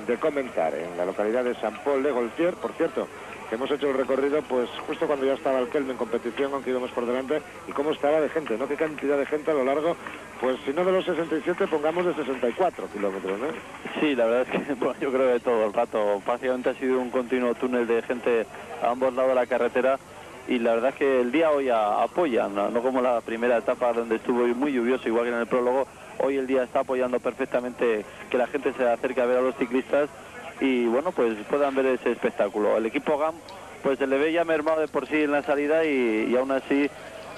de comentar en la localidad de San Paul de Goltier. Por cierto, hemos hecho el recorrido pues justo cuando ya estaba el Kelme en competición, aunque íbamos por delante, y cómo estaba de gente, ¿no? Qué cantidad de gente a lo largo, pues si no de los 67, pongamos de 64 kilómetros, ¿no? Sí, la verdad es que yo creo que todo el rato, prácticamente ha sido un continuo túnel de gente a ambos lados de la carretera, y la verdad es que el día hoy apoya, ¿no? no como la primera etapa donde estuvo muy lluvioso, igual que en el prólogo, hoy el día está apoyando perfectamente que la gente se acerque a ver a los ciclistas y bueno, pues puedan ver ese espectáculo. El equipo GAM pues se le ve ya mermado de por sí en la salida y, aún así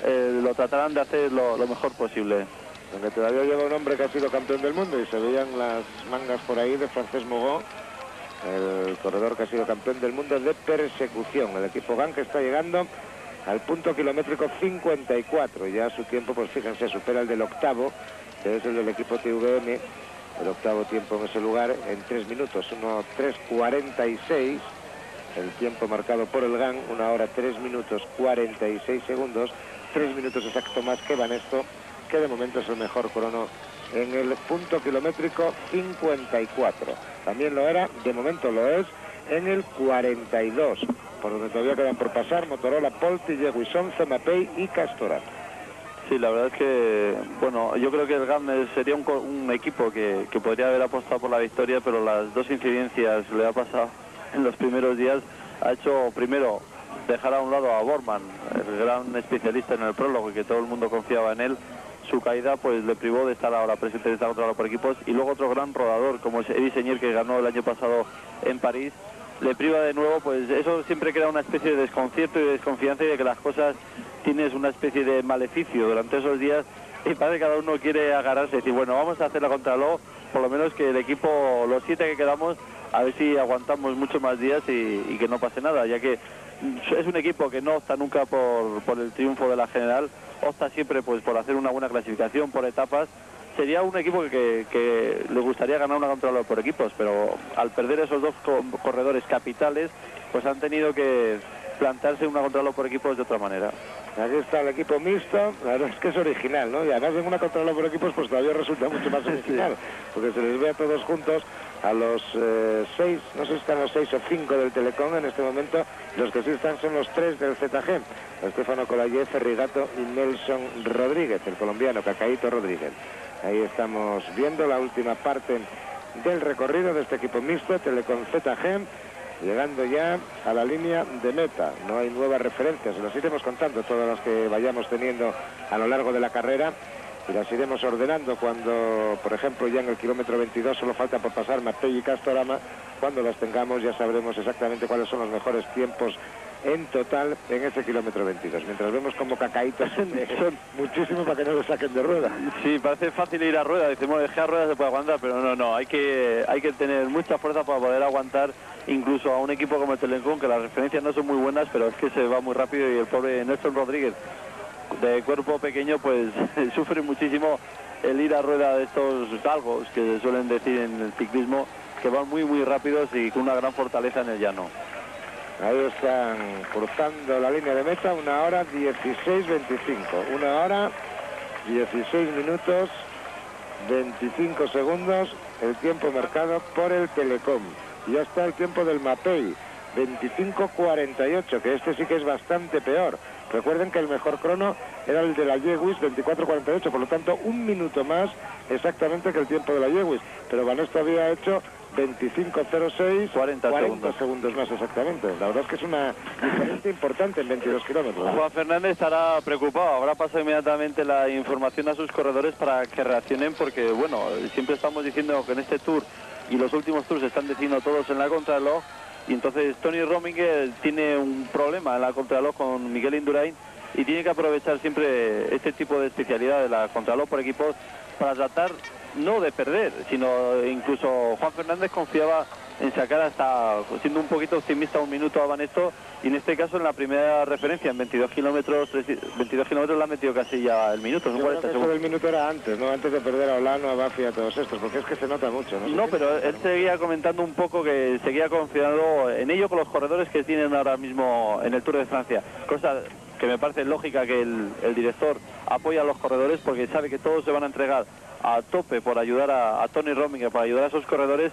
eh, lo tratarán de hacer lo, mejor posible. Donde todavía lleva un hombre que ha sido campeón del mundo y se veían las mangas por ahí de Francés Mogó, el corredor que ha sido campeón del mundo de persecución. El equipo GAM que está llegando al punto kilométrico 54. Ya su tiempo, pues fíjense, supera el del octavo, que es el del equipo TVM el octavo tiempo en ese lugar en 3 minutos, 1.3.46, el tiempo marcado por el GAN, una hora 3 minutos 46 segundos, 3 minutos exacto más que Banesto, que de momento es el mejor crono en el punto kilométrico 54. También lo era, de momento lo es, en el 42, por donde todavía quedan por pasar Motorola, Polti, Yeguison, Zemapey y Castoral. Sí, la verdad es que, bueno, yo creo que el GAM sería un, equipo que, podría haber apostado por la victoria, pero las dos incidencias le ha pasado en los primeros días. Ha hecho, primero, dejar a un lado a Borman, el gran especialista en el prólogo y que todo el mundo confiaba en él. Su caída pues le privó de estar ahora presente de estar controlado por equipos. Y luego otro gran rodador como es Eddie Señer que ganó el año pasado en París le priva de nuevo, pues eso siempre crea una especie de desconcierto y desconfianza y de que las cosas tienes una especie de maleficio durante esos días y parece que cada uno quiere agarrarse. Y decir, bueno, vamos a hacer la contralog, por lo menos que el equipo, los siete que quedamos, a ver si aguantamos muchos más días y, que no pase nada, ya que es un equipo que no opta nunca por, por el triunfo de la general, opta siempre pues por hacer una buena clasificación por etapas. Sería un equipo que, le gustaría ganar una contralor por equipos, pero al perder esos dos corredores capitales, pues han tenido que plantarse una contralor por equipos de otra manera. Aquí está el equipo mixto, la verdad es que es original, ¿no? Y además en una contralor por equipos pues todavía resulta mucho más original, porque se les ve a todos juntos a los eh, seis, no sé si están los seis o cinco del Telecom en este momento, los que sí están son los tres del ZG, Estefano Colayé, Ferrigato y Nelson Rodríguez, el colombiano, Cacaíto Rodríguez. Ahí estamos viendo la última parte del recorrido de este equipo mixto, Telecom ZG, llegando ya a la línea de meta. No hay nuevas referencias, los iremos contando todas las que vayamos teniendo a lo largo de la carrera y las iremos ordenando cuando, por ejemplo, ya en el kilómetro 22 solo falta por pasar Matei y Castorama. Cuando las tengamos ya sabremos exactamente cuáles son los mejores tiempos en total en ese kilómetro 22. Mientras vemos como cacaitos son muchísimos para que no lo saquen de rueda. Sí, parece fácil ir a rueda. Decimos, que a rueda se puede aguantar, pero no, no. Hay que, hay que tener mucha fuerza para poder aguantar incluso a un equipo como el Telencón, que las referencias no son muy buenas, pero es que se va muy rápido y el pobre Néstor Rodríguez de cuerpo pequeño pues sufre muchísimo el ir a rueda de estos galgos que se suelen decir en el ciclismo que van muy muy rápidos y con una gran fortaleza en el llano. Ahí están cruzando la línea de meta, una hora 16-25. Una hora 16 minutos 25 segundos, el tiempo marcado por el Telecom. Ya está el tiempo del Mapei, 25-48, que este sí que es bastante peor. Recuerden que el mejor crono era el de la Yewis, 24-48, por lo tanto un minuto más exactamente que el tiempo de la Yewis. Pero Vanesto había hecho 25.06, 40, 40 segundos. más exactamente. La verdad es que es una diferencia importante en 22 kilómetros. Juan Fernández estará preocupado. Habrá pasado inmediatamente la información a sus corredores para que reaccionen porque, bueno, siempre estamos diciendo que en este Tour y los últimos Tours están diciendo todos en la contrarreloj y entonces Tony Rominger tiene un problema en la contraloj con Miguel Indurain y tiene que aprovechar siempre este tipo de especialidad de la contraloj por equipos para tratar no de perder, sino incluso Juan Fernández confiaba en sacar hasta, siendo un poquito optimista, un minuto a Vanesto, y en este caso en la primera referencia, en 22 kilómetros, 22 kilómetros la ha metido casi ya el minuto, son 40 segundos. el minuto era antes, ¿no? Antes de perder a Olano, a Bafi, a todos estos, porque es que se nota mucho, ¿no? No, pero él seguía comentando un poco que seguía confiando en ello con los corredores que tienen ahora mismo en el Tour de Francia, cosa que me parece lógica que el, el director apoya a los corredores porque sabe que todos se van a entregar a tope por ayudar a, Tony Rominger, para ayudar a esos corredores.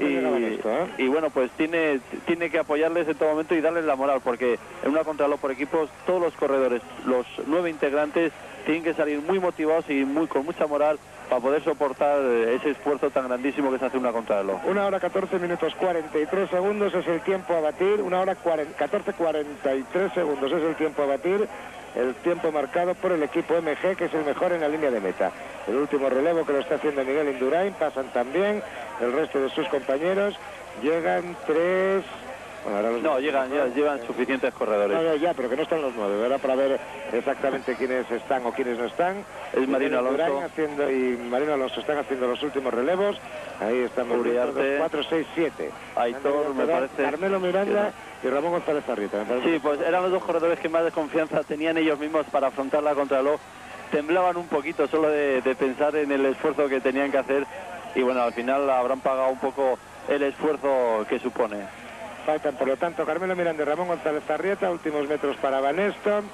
y, ¿eh? y bueno, pues tiene, tiene que apoyarles en todo momento y darles la moral, porque en una contraloj por equipos, todos los corredores, los nueve integrantes, tienen que salir muy motivados y muy con mucha moral para poder soportar ese esfuerzo tan grandísimo que se hace una contrarreloj. Una hora 14 minutos 43 segundos es el tiempo a batir, una hora 14 43 segundos es el tiempo a batir el tiempo marcado por el equipo MG, que es el mejor en la línea de meta. El último relevo que lo está haciendo Miguel Indurain, pasan también el resto de sus compañeros, llegan tres... no, llegan, ya, llevan suficientes corredores. No, ya, pero que no están los nueve, ¿verdad? Para ver exactamente quiénes están o quiénes no están. Es Marino Alonso. Haciendo, y Marino Alonso están haciendo los últimos relevos. Ahí estamos. 4, 6, 7. Aitor, me parece. Carmelo Miranda y Ramón González Arrieta. Sí, pues eran los dos corredores que más desconfianza tenían ellos mismos para afrontar la contraloj. Temblaban un poquito solo de, pensar en el esfuerzo que tenían que hacer y bueno, al final habrán pagado un poco el esfuerzo que supone. Por lo tanto, Carmelo Miranda y Ramón González Arrieta, últimos metros para Van Eston.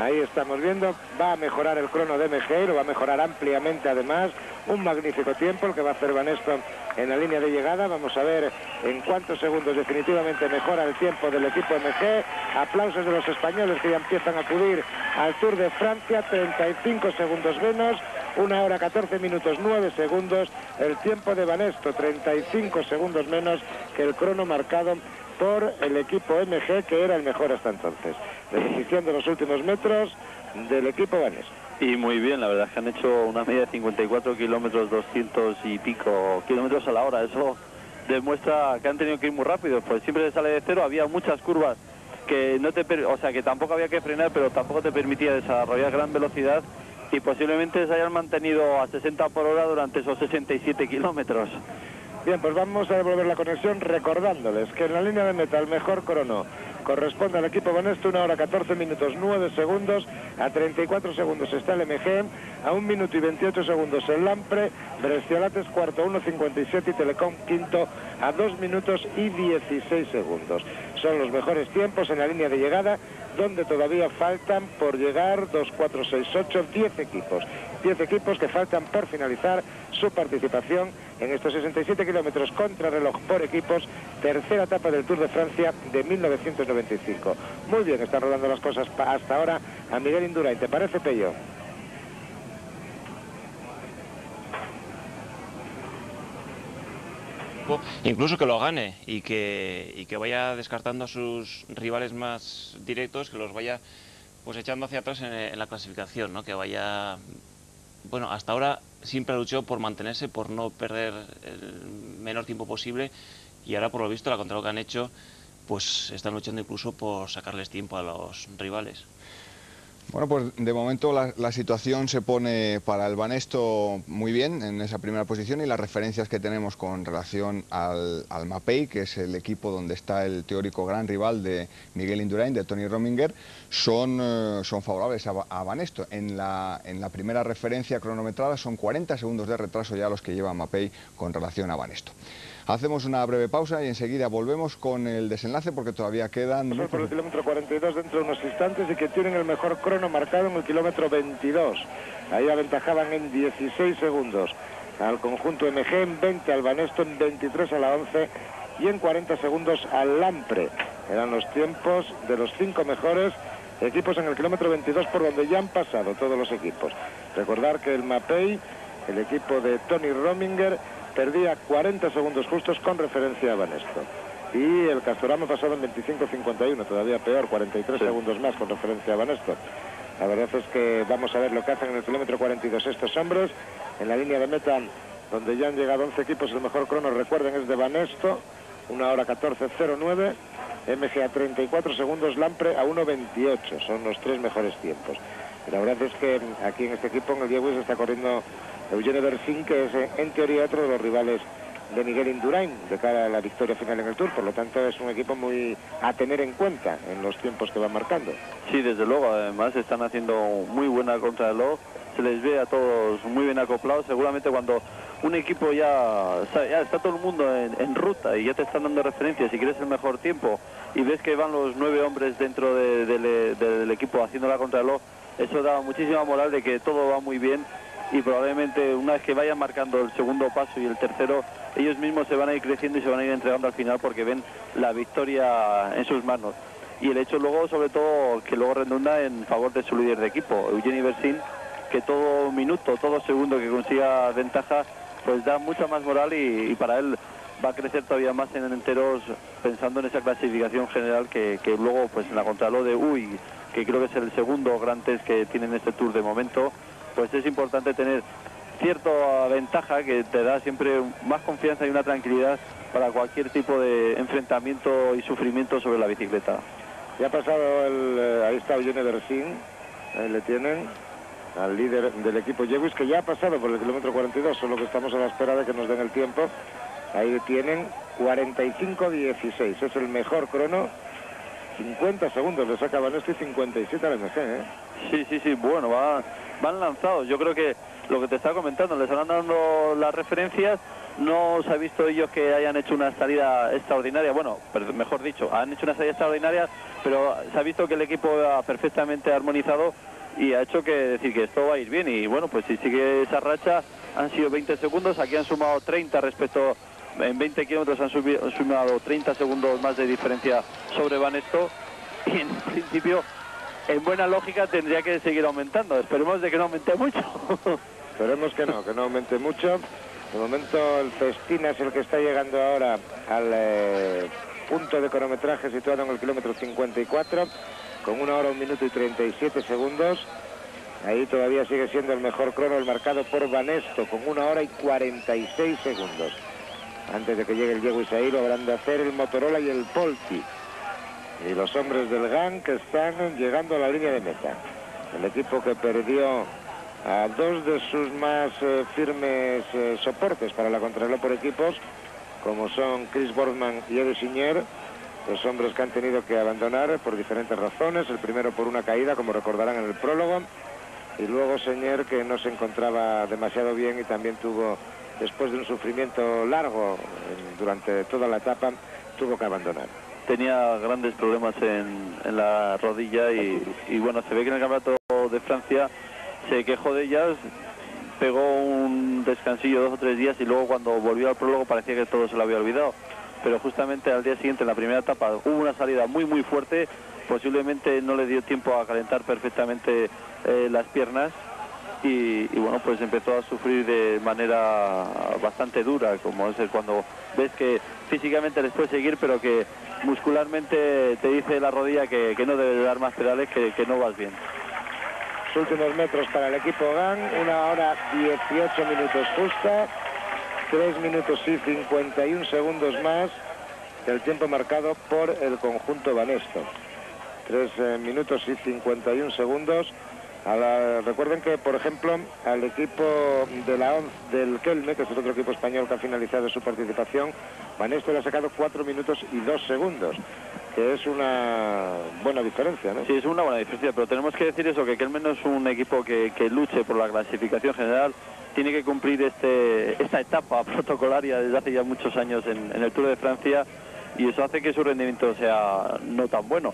Ahí estamos viendo, va a mejorar el crono de MG, lo va a mejorar ampliamente además. Un magnífico tiempo el que va a hacer Van Eston en la línea de llegada. Vamos a ver en cuántos segundos definitivamente mejora el tiempo del equipo MG. Aplausos de los españoles que ya empiezan a acudir al Tour de Francia. 35 segundos menos. Una hora 14 minutos 9 segundos. El tiempo de Vanesto, 35 segundos menos que el crono marcado por el equipo MG, que era el mejor hasta entonces. De los últimos metros del equipo Vanesto. Y muy bien, la verdad es que han hecho una media de 54 kilómetros, 200 y pico kilómetros a la hora. Eso demuestra que han tenido que ir muy rápido, pues siempre se sale de cero, había muchas curvas que no te, o sea, que tampoco había que frenar, pero tampoco te permitía desarrollar gran velocidad y posiblemente se hayan mantenido a 60 por hora durante esos 67 kilómetros. Bien, pues vamos a devolver la conexión recordándoles que en la línea de meta el mejor crono corresponde al equipo Banesto, una hora 14 minutos 9 segundos, a 34 segundos está el MG, a 1 minuto y 28 segundos el Lampre, Brescialates cuarto 1.57 y Telecom quinto a 2 minutos y 16 segundos. Son los mejores tiempos en la línea de llegada donde todavía faltan por llegar 2, 4, 6, 8, 10 equipos. 10 equipos que faltan por finalizar su participación en estos 67 kilómetros contra reloj por equipos, tercera etapa del Tour de Francia de 1995. Muy bien, están rodando las cosas hasta ahora a Miguel Indurain. ¿Te parece, Pello? incluso que lo gane y que, y que vaya descartando a sus rivales más directos, que los vaya pues echando hacia atrás en, la clasificación, ¿no? que vaya... Bueno, hasta ahora siempre ha luchado por mantenerse, por no perder el menor tiempo posible y ahora por lo visto la contra lo que han hecho, pues están luchando incluso por sacarles tiempo a los rivales. Bueno, pues de momento la, situación se pone para el Banesto muy bien en esa primera posición y las referencias que tenemos con relación al, al MAPEI, que es el equipo donde está el teórico gran rival de Miguel Indurain, de Tony Rominger, son, eh, son favorables a, a, Banesto. En la, en la primera referencia cronometrada son 40 segundos de retraso ya los que lleva MAPEI con relación a Banesto. Hacemos una breve pausa y enseguida volvemos con el desenlace porque todavía quedan... por el kilómetro 42 dentro de unos instantes y que tienen el mejor crono marcado en el kilómetro 22. Ahí aventajaban en 16 segundos al conjunto MG, en 20 al Banesto, en 23 a la 11 y en 40 segundos al Lampre. Eran los tiempos de los cinco mejores equipos en el kilómetro 22 por donde ya han pasado todos los equipos. Recordar que el Mapei, el equipo de Tony Rominger, perdía 40 segundos justos con referencia a Banesto. Y el Castorama pasado en 25-51, todavía peor, 43 segundos más con referencia a Banesto. La verdad es que vamos a ver lo que hacen en el kilómetro 42 estos hombres. En la línea de meta, donde ya han llegado 11 equipos, el mejor crono, recuerden, es de Banesto, una hora 14.09. MG a 34 segundos, Lampre a 1.28. Son los tres mejores tiempos. La verdad es que aquí en este equipo, en el Diego, se está corriendo Eugenio Bersin, que es en teoría otro de los rivales de Miguel Indurain de cara a la victoria final en el Tour. Por lo tanto, es un equipo muy a tener en cuenta en los tiempos que van marcando. Sí, desde luego. Además, están haciendo muy buena contra el Se les ve a todos muy bien acoplados. Seguramente cuando un equipo ya, ya está todo el mundo en, ruta y ya te están dando referencias y quieres el mejor tiempo y ves que van los nueve hombres dentro del equipo haciendo la contrarreloj, eso da muchísima moral de que todo va muy bien y probablemente una vez que vayan marcando el segundo paso y el tercero, ellos mismos se van a ir creciendo y se van a ir entregando al final porque ven la victoria en sus manos. Y el hecho luego, sobre todo, que luego redunda en favor de su líder de equipo, Eugenio Bersin, que todo minuto, todo segundo que consiga ventaja, pues da mucha más moral y, para él va a crecer todavía más en enteros pensando en esa clasificación general que, luego pues en la contralo de Uy, que creo que es el segundo gran test que tienen este Tour de momento, pues es importante tener cierta ventaja que te da siempre más confianza y una tranquilidad para cualquier tipo de enfrentamiento y sufrimiento sobre la bicicleta. Ya ha pasado el, eh, ahí está Eugene Bersin, ahí le tienen, al líder del equipo Jewis, que ya ha pasado por el kilómetro 42, solo que estamos a la espera de que nos den el tiempo. Ahí tienen 45-16, es el mejor crono 50 segundos le saca Vanesto y 57 al MG, ¿eh? Sí, sí, sí, bueno, va, van lanzados. Yo creo que lo que te estaba comentando, les están dando las referencias, no se ha visto ellos que hayan hecho una salida extraordinaria, bueno, mejor dicho, han hecho una salida extraordinaria, pero se ha visto que el equipo ha perfectamente armonizado y ha hecho que decir que esto va a ir bien. Y bueno, pues si sigue esa racha han sido 20 segundos, aquí han sumado 30 respecto en 20 kilómetros han, sumado 30 segundos más de diferencia sobre Banesto. Y en principio en buena lógica tendría que seguir aumentando. Esperemos de que no aumente mucho. Esperemos que no, que no aumente mucho. De momento el Festina es el que está llegando ahora al eh, punto de cronometraje situado en el kilómetro 54 con una hora, un minuto y 37 segundos. Ahí todavía sigue siendo el mejor crono el marcado por Banesto con una hora y 46 segundos. Antes de que llegue el Diego Isaí lo habrán de hacer el Motorola y el Polti. Y los hombres del GAN que están llegando a la línea de meta. El equipo que perdió a dos de sus más eh, firmes eh, soportes para la contrarreloj por equipos, como son Chris Boardman y Eddie Signer, los hombres que han tenido que abandonar por diferentes razones, el primero por una caída, como recordarán en el prólogo, y luego Señor que no se encontraba demasiado bien y también tuvo después de un sufrimiento largo durante toda la etapa, tuvo que abandonar. Tenía grandes problemas en, la rodilla y, y, bueno, se ve que en el campeonato de Francia se quejó de ellas, pegó un descansillo dos o tres días y luego cuando volvió al prólogo parecía que todo se lo había olvidado. Pero justamente al día siguiente, en la primera etapa, hubo una salida muy muy fuerte, posiblemente no le dio tiempo a calentar perfectamente eh, las piernas y, bueno, pues empezó a sufrir de manera bastante dura, como es cuando ves que físicamente les puede seguir, pero que muscularmente te dice la rodilla que, que no debe dar más pedales, que, que no vas bien últimos metros para el equipo GAN, una hora 18 minutos justa, 3 minutos y 51 segundos más del tiempo marcado por el conjunto Banesto. 3 eh, minutos y 51 segundos. Recuerden que, por ejemplo, al equipo de la ONZ del Kelme, que es otro equipo español que ha finalizado su participación, Banesto le ha sacado 4 minutos y 2 segundos que es una buena diferencia, ¿no? Sí, es una buena diferencia, pero tenemos que decir eso, que al menos un equipo que, que, luche por la clasificación general tiene que cumplir este, esta etapa protocolaria desde hace ya muchos años en el Tour de Francia y eso hace que su rendimiento sea no tan bueno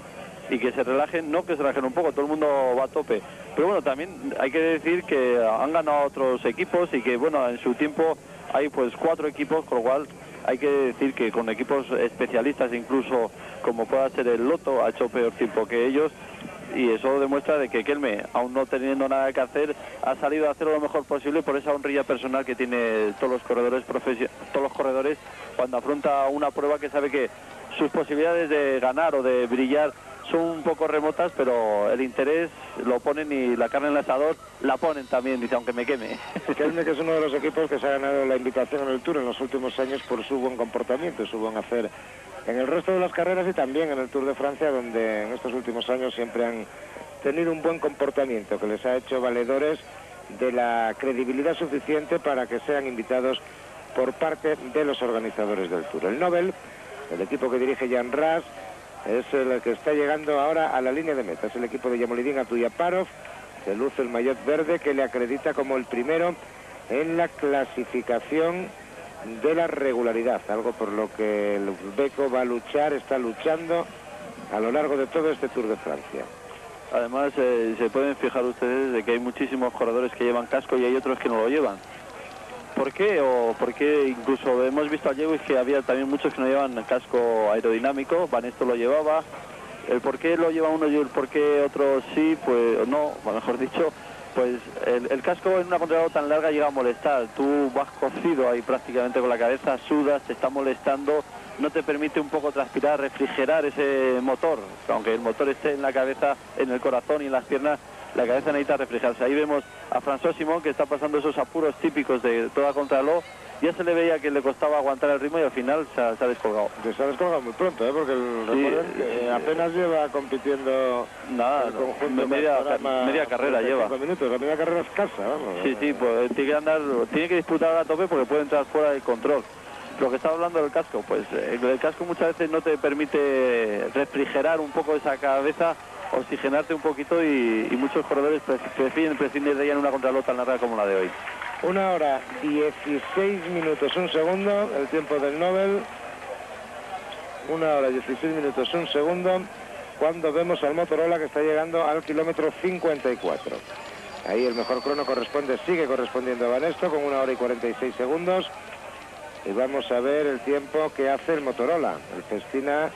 y que se relajen, no que se relajen un poco, todo el mundo va a tope. Pero bueno, también hay que decir que han ganado otros equipos y que bueno, en su tiempo hay pues cuatro equipos, con lo cual hay que decir que con equipos especialistas, incluso como pueda ser el Loto, ha hecho peor tiempo que ellos y eso demuestra de que Kelme, aún no teniendo nada que hacer, ha salido a hacer lo mejor posible por esa honrilla personal que tiene todos los corredores todos los corredores cuando afronta una prueba que sabe que sus posibilidades de ganar o de brillar son un poco remotas, pero el interés lo ponen y la carne en el asador la ponen también, dice, aunque me queme. Kelme que es uno de los equipos que se ha ganado la invitación en el Tour en los últimos años por su buen comportamiento, su buen hacer en el resto de las carreras y también en el Tour de Francia, donde en estos últimos años siempre han tenido un buen comportamiento que les ha hecho valedores de la credibilidad suficiente para que sean invitados por parte de los organizadores del Tour. El Nobel, el equipo que dirige Jan Ras, es el que está llegando ahora a la línea de meta. Es el equipo de Yamolidín Atuyaparov, que luce el maillot verde, que le acredita como el primero en la clasificación de la regularidad, algo por lo que el Beco va a luchar, está luchando a lo largo de todo este Tour de Francia. Además, eh, se pueden fijar ustedes de que hay muchísimos corredores que llevan casco y hay otros que no lo llevan. ¿Por qué? O porque incluso hemos visto a Lewis que había también muchos que no llevan casco aerodinámico, Vanesto lo llevaba. El por qué lo lleva uno y el por qué otro sí, pues no, mejor dicho, pues el, casco en una contrarreloj tan larga llega a molestar. Tú vas cocido ahí prácticamente con la cabeza, sudas, te está molestando, no te permite un poco transpirar, refrigerar ese motor. Aunque el motor esté en la cabeza, en el corazón y en las piernas, la cabeza necesita refrigerarse. Ahí vemos a François Simón que está pasando esos apuros típicos de toda contrarreloj ya se le veía que le costaba aguantar el ritmo y al final se ha, descolgado. Se ha descolgado muy pronto, ¿eh? porque el, apenas lleva compitiendo nada, media, media carrera lleva. minutos, la media carrera escasa, vamos. Sí, sí, pues tiene que andar, tiene que disputar a tope porque puede entrar fuera del control. Lo que estaba hablando del casco, pues eh, el casco muchas veces no te permite refrigerar un poco esa cabeza oxigenarte un poquito y, muchos corredores prefieren prescindir de ella en una contralota tan larga como la de hoy. Una hora 16 minutos, un segundo, el tiempo del Nobel. Una hora 16 minutos, un segundo, cuando vemos al Motorola que está llegando al kilómetro 54. Ahí el mejor crono corresponde, sigue correspondiendo a Banesto con una hora y 46 segundos. Y vamos a ver el tiempo que hace el Motorola. El Festina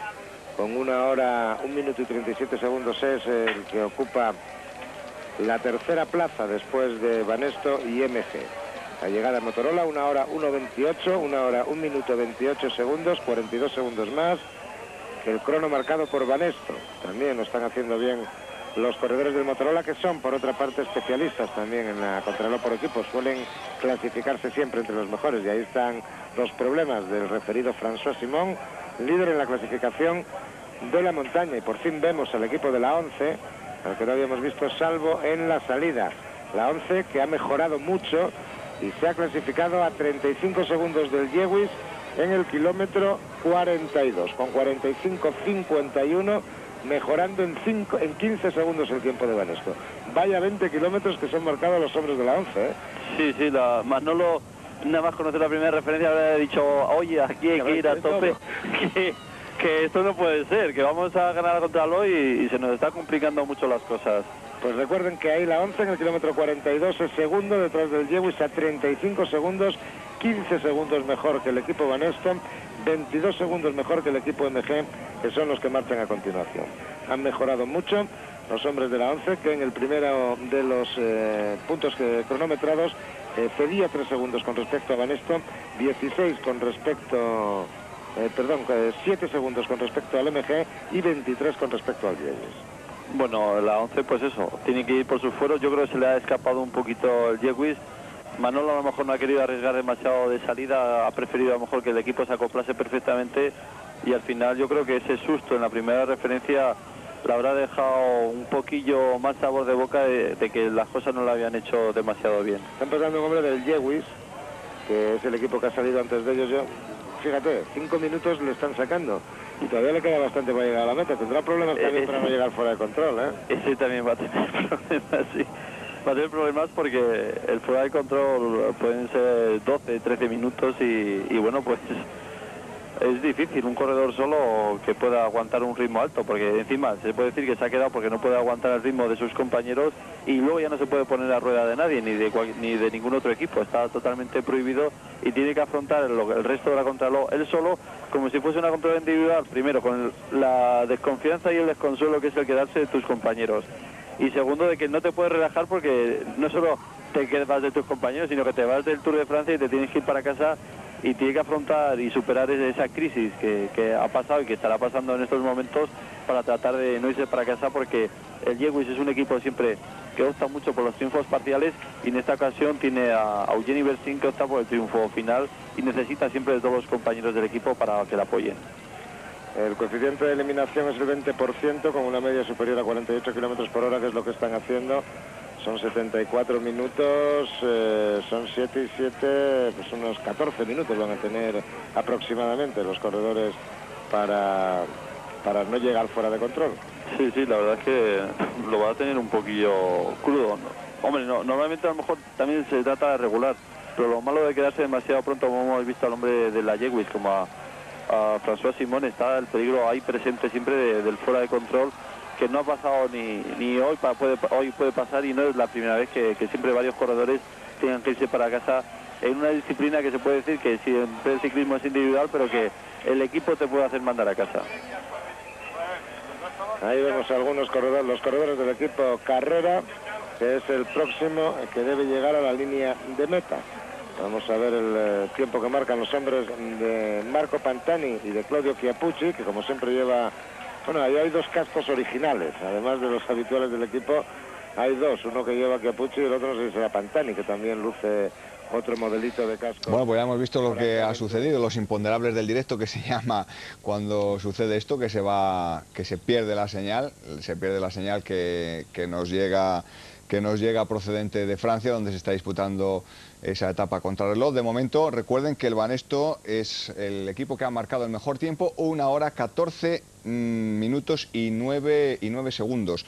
con una hora, un minuto y 37 segundos es el que ocupa la tercera plaza después de Banesto y MG. La llegada de Motorola, una hora 1.28, una hora 1 minuto 28 segundos, 42 segundos más el crono marcado por Banesto. También lo están haciendo bien los corredores del Motorola, que son, por otra parte, especialistas también en la contrarreloj por equipos. Suelen clasificarse siempre entre los mejores y ahí están los problemas del referido François Simón, líder en la clasificación de la montaña. Y por fin vemos al equipo de la 11 al que no habíamos visto salvo en la salida. La 11 que ha mejorado mucho y se ha clasificado a 35 segundos del Yewis en el kilómetro 42, con 45-51, mejorando en, 5, en 15 segundos el tiempo de Banesto. Vaya 20 kilómetros que son marcados los hombres de la 11. ¿eh? Sí, sí, la, Manolo nada más conocer la primera referencia habría dicho, oye, aquí hay que ir a tope, que, que esto no puede ser, que vamos a ganar contra lo y, y se nos está complicando mucho las cosas. Pues recuerden que ahí la 11 en el kilómetro 42 es segundo detrás del Jewis a 35 segundos, 15 segundos mejor que el equipo Van Eston, 22 segundos mejor que el equipo MG, que son los que marchan a continuación. Han mejorado mucho los hombres de la 11, que en el primero de los eh, puntos que, cronometrados eh, cedía 3 segundos con respecto a Van Eston, 16 con respecto... Eh, perdón, 7 segundos con respecto al MG y 23 con respecto al Jewis. Bueno, la 11 pues eso, tiene que ir por sus fueros, yo creo que se le ha escapado un poquito el Jewis. Manolo a lo mejor no ha querido arriesgar demasiado de salida, ha preferido a lo mejor que el equipo se acoplase perfectamente y al final yo creo que ese susto en la primera referencia le habrá dejado un poquillo más sabor de boca de, de que las cosas no lo habían hecho demasiado bien. Está empezando un hombre del Jewis, que es el equipo que ha salido antes de ellos. Yo, fíjate, cinco minutos le están sacando y todavía le queda bastante para llegar a la meta. Tendrá problemas también para no llegar fuera de control, ¿eh? Ese también va a tener problemas, sí. Va a tener problemas porque el fuera de control pueden ser 12, 13 minutos y, y bueno, pues es difícil un corredor solo que pueda aguantar un ritmo alto, porque encima se puede decir que se ha quedado porque no puede aguantar el ritmo de sus compañeros y luego ya no se puede poner a rueda de nadie, ni de, cual- ni de ningún otro equipo, está totalmente prohibido y tiene que afrontar lo- el resto de la contrarreloj él solo como si fuese una contrarreloj individual, primero con la desconfianza y el desconsuelo que es el quedarse de tus compañeros. Y segundo de que no te puedes relajar porque no solo te quedas de tus compañeros, sino que te vas del Tour de Francia y te tienes que ir para casa y tiene que afrontar y superar esa crisis que, ha pasado y que estará pasando en estos momentos para tratar de no irse para casa porque el Jewis es un equipo siempre que opta mucho por los triunfos parciales y en esta ocasión tiene a, a Eugeni Bersin que opta por el triunfo final y necesita siempre de todos los compañeros del equipo para que le apoyen. El coeficiente de eliminación es el 20% con una media superior a 48 kilómetros por hora, que es lo que están haciendo. Son 74 minutos, eh, son 7 y 7, pues unos 14 minutos van a tener aproximadamente los corredores para, para no llegar fuera de control. Sí, sí, la verdad es que lo va a tener un poquillo crudo. Hombre, no, normalmente a lo mejor también se trata de regular, pero lo malo de quedarse demasiado pronto, como hemos visto al hombre de la Yewis, como a, François Simón, está el peligro ahí presente siempre de- del fuera de control, no ha pasado ni, ni hoy, pa- puede, hoy puede pasar y no es la primera vez que, que siempre varios corredores tengan que irse para casa en una disciplina que se puede decir que siempre el ciclismo es individual, pero que el equipo te puede hacer mandar a casa. Ahí vemos algunos corredores, los corredores del equipo Carrera, que es el próximo que debe llegar a la línea de meta. Vamos a ver el eh, tiempo que marcan los hombres de Marco Pantani y de Claudio Chiapucci, que como siempre lleva... Bueno, ahí hay dos cascos originales, además de los habituales del equipo, hay dos, uno que lleva Chiapucci y el otro no sé será Pantani, que también luce otro modelito de casco. Bueno, pues ya hemos visto lo que ha sucedido, los imponderables del directo que se llama cuando sucede esto, que se va, que se pierde la señal, se pierde la señal que, que nos llega que nos llega procedente de Francia, donde se está disputando esa etapa contra reloj. De momento, recuerden que el Banesto es el equipo que ha marcado el mejor tiempo, una hora 14 mm, minutos y 9, y 9 segundos.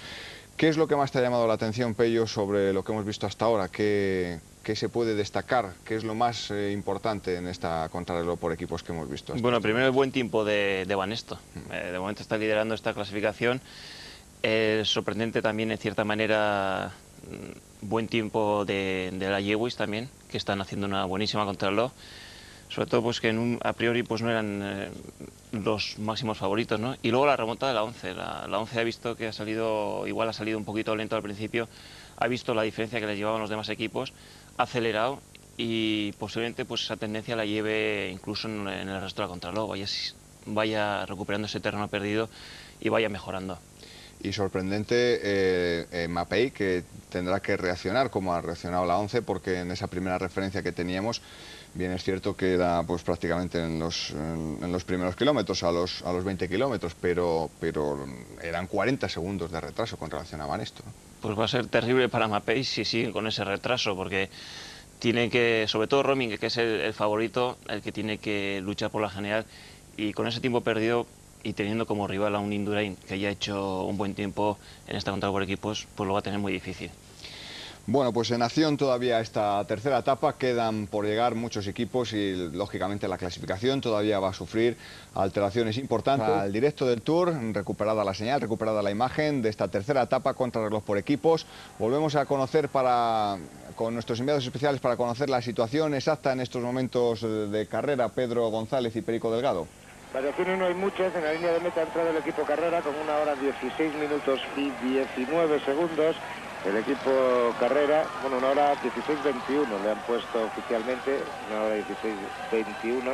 ¿Qué es lo que más te ha llamado la atención, Pello, sobre lo que hemos visto hasta ahora? ¿Qué, qué se puede destacar? ¿Qué es lo más eh, importante en esta contrarreloj por equipos que hemos visto? hasta Bueno, primero el buen tiempo de, de Banesto. Eh, de momento está liderando esta clasificación. Eh, sorprendente también, en cierta manera, mm, buen tiempo de, de la Yewis también, que están haciendo una buenísima contrarreloj. Sobre todo, pues que en un- a priori pues no eran eh, los máximos favoritos, ¿no? Y luego la remontada de la 11. La, la 11 ha visto que ha salido, igual ha salido un poquito lento al principio, ha visto la diferencia que les llevaban los demás equipos, ha acelerado y posiblemente pues esa tendencia la lleve incluso en, en el resto de la contrarreloj, vaya, vaya recuperando ese terreno perdido y vaya mejorando. Y sorprendente eh, eh, Mapei, que tendrá que reaccionar como ha reaccionado la 11, porque en esa primera referencia que teníamos, bien es cierto que era pues prácticamente en los, en, los primeros kilómetros, a los, a los 20 kilómetros, pero, pero eran 40 segundos de retraso con relación a Banesto. ¿no? Pues va a ser terrible para Mapei si siguen con ese retraso, porque tiene que, sobre todo Roming, que es el, el favorito, el que tiene que luchar por la general, y con ese tiempo perdido y teniendo como rival a un Indurain que ya ha hecho un buen tiempo en esta contra por equipos, pues lo va a tener muy difícil. Bueno, pues en acción todavía esta tercera etapa, quedan por llegar muchos equipos y lógicamente la clasificación todavía va a sufrir alteraciones importantes. Al directo del Tour, recuperada la señal, recuperada la imagen de esta tercera etapa contra reloj por equipos. Volvemos a conocer para, con nuestros enviados especiales para conocer la situación exacta en estos momentos de carrera, Pedro González y Perico Delgado. Variaciones no hay muchas, en la línea de meta ha entrado el equipo carrera con una hora 16 minutos y 19 segundos. El equipo carrera, bueno, una hora 16.21 le han puesto oficialmente, una hora 16.21.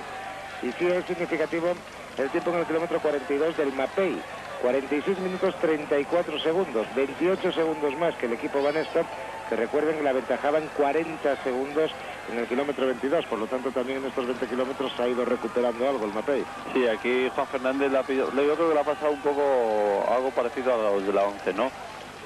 Y sí es significativo el tiempo en el kilómetro 42 del Mapei, 46 minutos 34 segundos, 28 segundos más que el equipo Banesto, que recuerden que la aventajaban 40 segundos en el kilómetro 22, por lo tanto también en estos 20 kilómetros ha ido recuperando algo el Mapei. Sí, aquí Juan Fernández pedido, yo creo que le ha pasado un poco algo parecido a los de la 11, ¿no?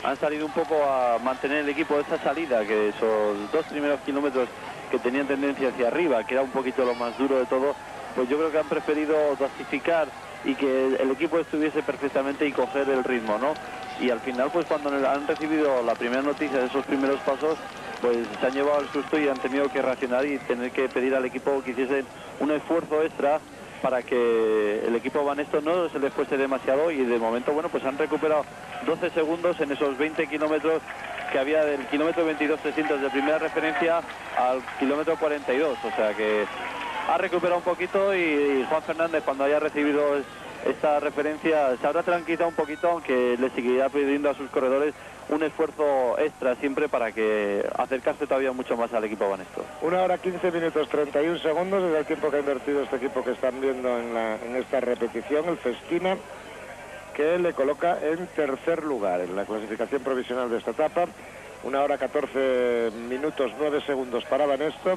han salido un poco a mantener el equipo de esa salida, que esos dos primeros kilómetros que tenían tendencia hacia arriba, que era un poquito lo más duro de todo, pues yo creo que han preferido dosificar y que el equipo estuviese perfectamente y coger el ritmo, ¿no? Y al final, pues cuando han recibido la primera noticia de esos primeros pasos, pues se han llevado el susto y han tenido que reaccionar y tener que pedir al equipo que hiciese un esfuerzo extra para que el equipo Banesto no se les fuese demasiado y de momento, bueno, pues han recuperado 12 segundos en esos 20 kilómetros que había del kilómetro 22-300 de primera referencia al kilómetro 42, o sea que ha recuperado un poquito y Juan Fernández cuando haya recibido esta referencia se habrá tranquilizado un poquito, aunque le seguirá pidiendo a sus corredores un esfuerzo extra siempre para que acercarse todavía mucho más al equipo Banesto. Una hora 15 minutos 31 segundos es el tiempo que ha invertido este equipo que están viendo en, en esta repetición, el Festina, que le coloca en tercer lugar en la clasificación provisional de esta etapa. Una hora 14 minutos 9 segundos para Banesto,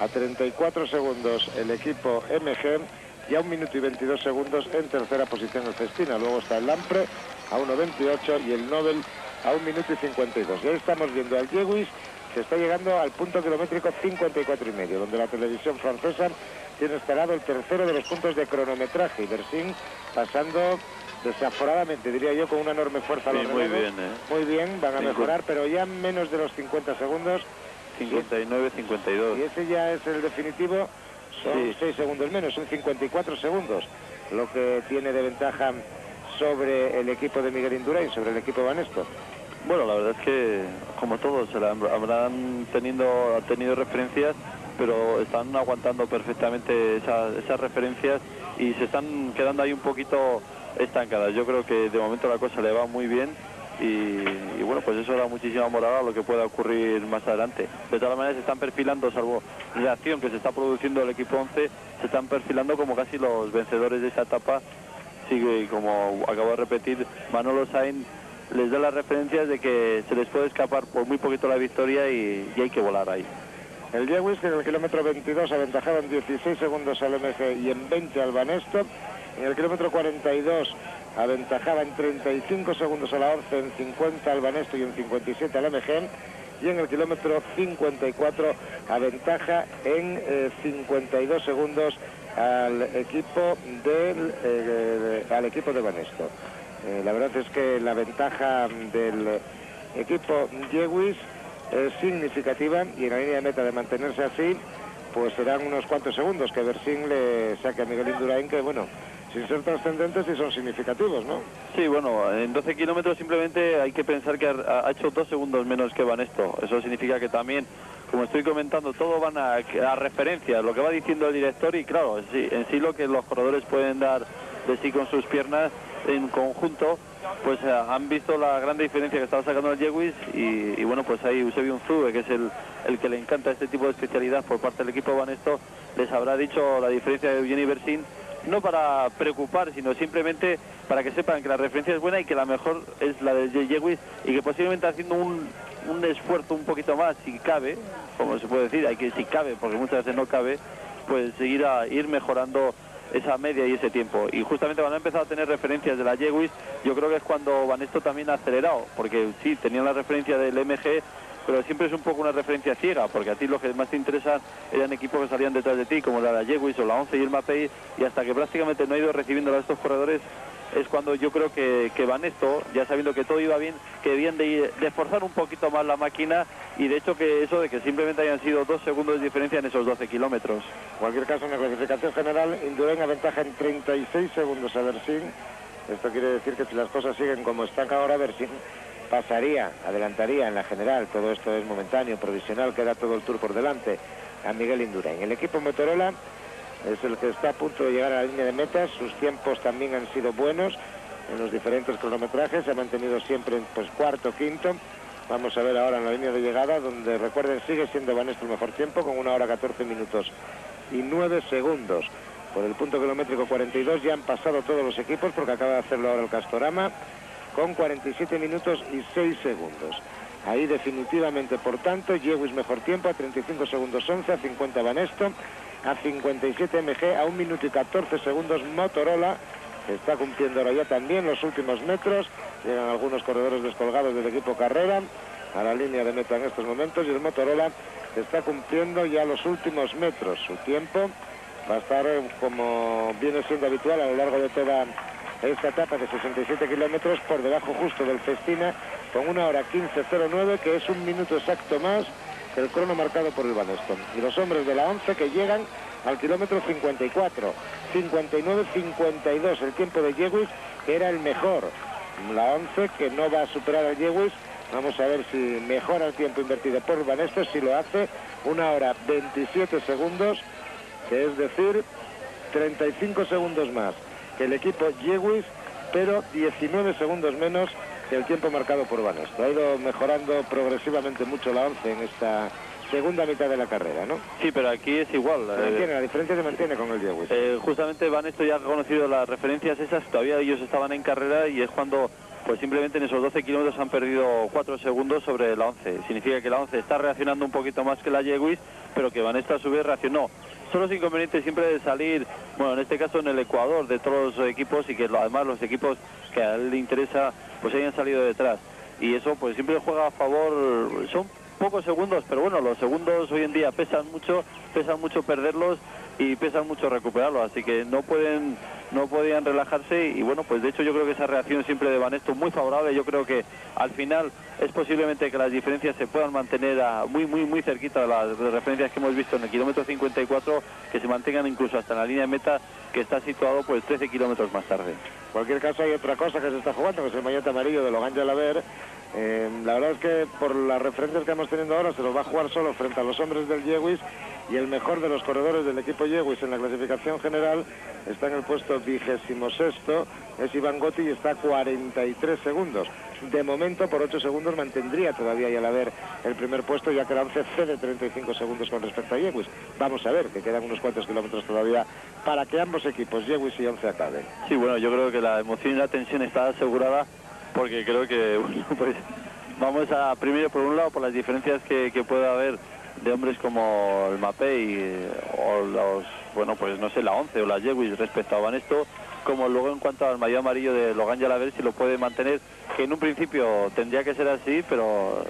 a 34 segundos el equipo MG y a un minuto y 22 segundos en tercera posición el Festina. Luego está el Lampre a 1.28 y el Nobel a un minuto y 52. Y ahí estamos viendo al Yeguis que está llegando al punto kilométrico 54 y medio, donde la televisión francesa tiene instalado el tercero de los puntos de cronometraje y Bersin pasando desaforadamente, diría yo, con una enorme fuerza. muy bien, ¿eh? Muy bien, van a mejorar, pero ya menos de los 50 segundos. 59, 52. Y ese ya es el definitivo, son 6 segundos menos, son 54 segundos, lo que tiene de ventaja sobre el equipo de Miguel Indurain, sobre el equipo Banesto? Bueno, la verdad es que, como todos, habrán tenido, tenido referencias, pero están aguantando perfectamente esas, referencias y se están quedando ahí un poquito estancadas. Yo creo que de momento la cosa le va muy bien y, bueno, pues eso da muchísima moral a lo que pueda ocurrir más adelante. De todas maneras se están perfilando, salvo la acción que se está produciendo el equipo 11, se están perfilando como casi los vencedores de esa etapa y como acabo de repetir, Manolo Sainz les da las referencias de que se les puede escapar por muy poquito la victoria y, hay que volar ahí. El Lewis que en el kilómetro 22 aventajaba en 16 segundos al MG y en 20 al Banesto. En el kilómetro 42 aventajaba en 35 segundos a la 11, en 50 al Banesto y en 57 al MG. Y en el kilómetro 54 aventaja en 52 eh, segundos al equipo del eh, al equipo de Banesto. Eh, la verdad es que la ventaja del equipo Yewis es significativa y en la línea de meta de mantenerse así, pues serán unos cuantos segundos que Bersin le saque a Miguel Indurain, que bueno, sin ser trascendentes y son significativos, ¿no? Sí, bueno, en 12 kilómetros simplemente hay que pensar que ha, hecho dos segundos menos que Banesto. Eso significa que también como estoy comentando, todo van a, a referencia, lo que va diciendo el director y claro, en sí, en sí lo que los corredores pueden dar de sí con sus piernas en conjunto, pues eh, han visto la gran diferencia que estaba sacando el Jewish y, bueno, pues ahí Eusebio Unzube, que es el, el, que le encanta este tipo de especialidad por parte del equipo Banesto, les habrá dicho la diferencia de Eugeni Bersin, no para preocupar, sino simplemente para que sepan que la referencia es buena y que la mejor es la de Jewish y que posiblemente haciendo un, un esfuerzo un poquito más, si cabe, como se puede decir, hay que si cabe, porque muchas veces no cabe, pues seguir a ir mejorando esa media y ese tiempo. Y justamente cuando ha empezado a tener referencias de la Jewis, yo creo que es cuando Vanesto también ha acelerado, porque sí, tenían la referencia del MG, pero siempre es un poco una referencia ciega, porque a ti lo que más te interesa eran equipos que salían detrás de ti, como la, la Jewis o la 11 y el Mapei, y hasta que prácticamente no ha ido recibiendo a estos corredores, es cuando yo creo que, que esto, ya sabiendo que todo iba bien, que debían de, de esforzar un poquito más la máquina y de hecho que eso de que simplemente hayan sido dos segundos de diferencia en esos 12 kilómetros. En cualquier caso, en la clasificación general, Indurain aventaja en 36 segundos a Bersin. Esto quiere decir que si las cosas siguen como están ahora, Bersin pasaría, adelantaría en la general. Todo esto es momentáneo, provisional, queda todo el tour por delante a Miguel Indurain. El equipo Motorola es el que está a punto de llegar a la línea de metas. Sus tiempos también han sido buenos en los diferentes cronometrajes. Se ha mantenido siempre pues cuarto, quinto. Vamos a ver ahora en la línea de llegada, donde recuerden sigue siendo Vanesto el mejor tiempo, con una hora 14 minutos y 9 segundos. Por el punto kilométrico 42 ya han pasado todos los equipos, porque acaba de hacerlo ahora el Castorama, con 47 minutos y 6 segundos. Ahí definitivamente, por tanto, Yewis mejor tiempo, a 35 segundos 11, a 50 Vanesto, a 57 MG, a 1 minuto y 14 segundos Motorola, está cumpliendo ahora ya también los últimos metros, llegan algunos corredores descolgados del equipo Carrera a la línea de meta en estos momentos y el Motorola está cumpliendo ya los últimos metros. Su tiempo va a estar como viene siendo habitual a lo largo de toda esta etapa de 67 kilómetros por debajo justo del Festina con una hora 15.09 que es un minuto exacto más que el crono marcado por el Baneston. Y los hombres de la 11 que llegan al kilómetro 54, 59-52 el tiempo de Yewis que era el mejor la 11 que no va a superar a Yewis. Vamos a ver si mejora el tiempo invertido por Vanesto, si lo hace, una hora 27 segundos, que es decir, 35 segundos más que el equipo Yewis, pero 19 segundos menos que el tiempo marcado por Vanesto. Ha ido mejorando progresivamente mucho la 11 en esta segunda mitad de la carrera, ¿no? Sí, pero aquí es igual. Se mantiene, la diferencia se mantiene con el Yewis. Eh, justamente Vanesto ya ha conocido las referencias esas, todavía ellos estaban en carrera y es cuando pues simplemente en esos 12 kilómetros han perdido 4 segundos sobre la 11. Significa que la 11 está reaccionando un poquito más que la Yewis, pero que Vanesto a su vez reaccionó. Son los inconvenientes siempre de salir, bueno, en este caso en el Ecuador, de todos los equipos y que además los equipos que a él le interesa, pues hayan salido detrás. Y eso pues siempre juega a favor, son pocos segundos, pero bueno, los segundos hoy en día pesan mucho, pesan mucho perderlos y pesan mucho recuperarlos, así que no pueden no podían relajarse y bueno, pues de hecho yo creo que esa reacción siempre de Banesto muy favorable, yo creo que al final es posiblemente que las diferencias se puedan mantener a muy muy muy cerquita de las referencias que hemos visto en el kilómetro 54, que se mantengan incluso hasta en la línea de meta que está situado pues 13 kilómetros más tarde. En cualquier caso hay otra cosa que se está jugando, que es el maillete amarillo de Logan Laver eh, la verdad es que por las referencias que estamos teniendo ahora se los va a jugar solo frente a los hombres del Yewis y el mejor de los corredores del equipo Yewis en la clasificación general está en el puesto vigésimo sexto, es Iván Gotti y está a 43 segundos. De momento por 8 segundos mantendría todavía y al haber el primer puesto ya que la 11 cede 35 segundos con respecto a Yewis. Vamos a ver que quedan unos cuantos kilómetros todavía para que ambos equipos, Yewis y 11 acaben. Sí, bueno, yo creo que la emoción y la tensión está asegurada porque creo que, bueno, pues vamos a, primero por un lado, por las diferencias que, que puede haber de hombres como el Mapei eh, o los, bueno, pues no sé, la 11 o la Jewis respecto a Vanesto, como luego en cuanto al mayor amarillo de Logan ver si lo puede mantener, que en un principio tendría que ser así, pero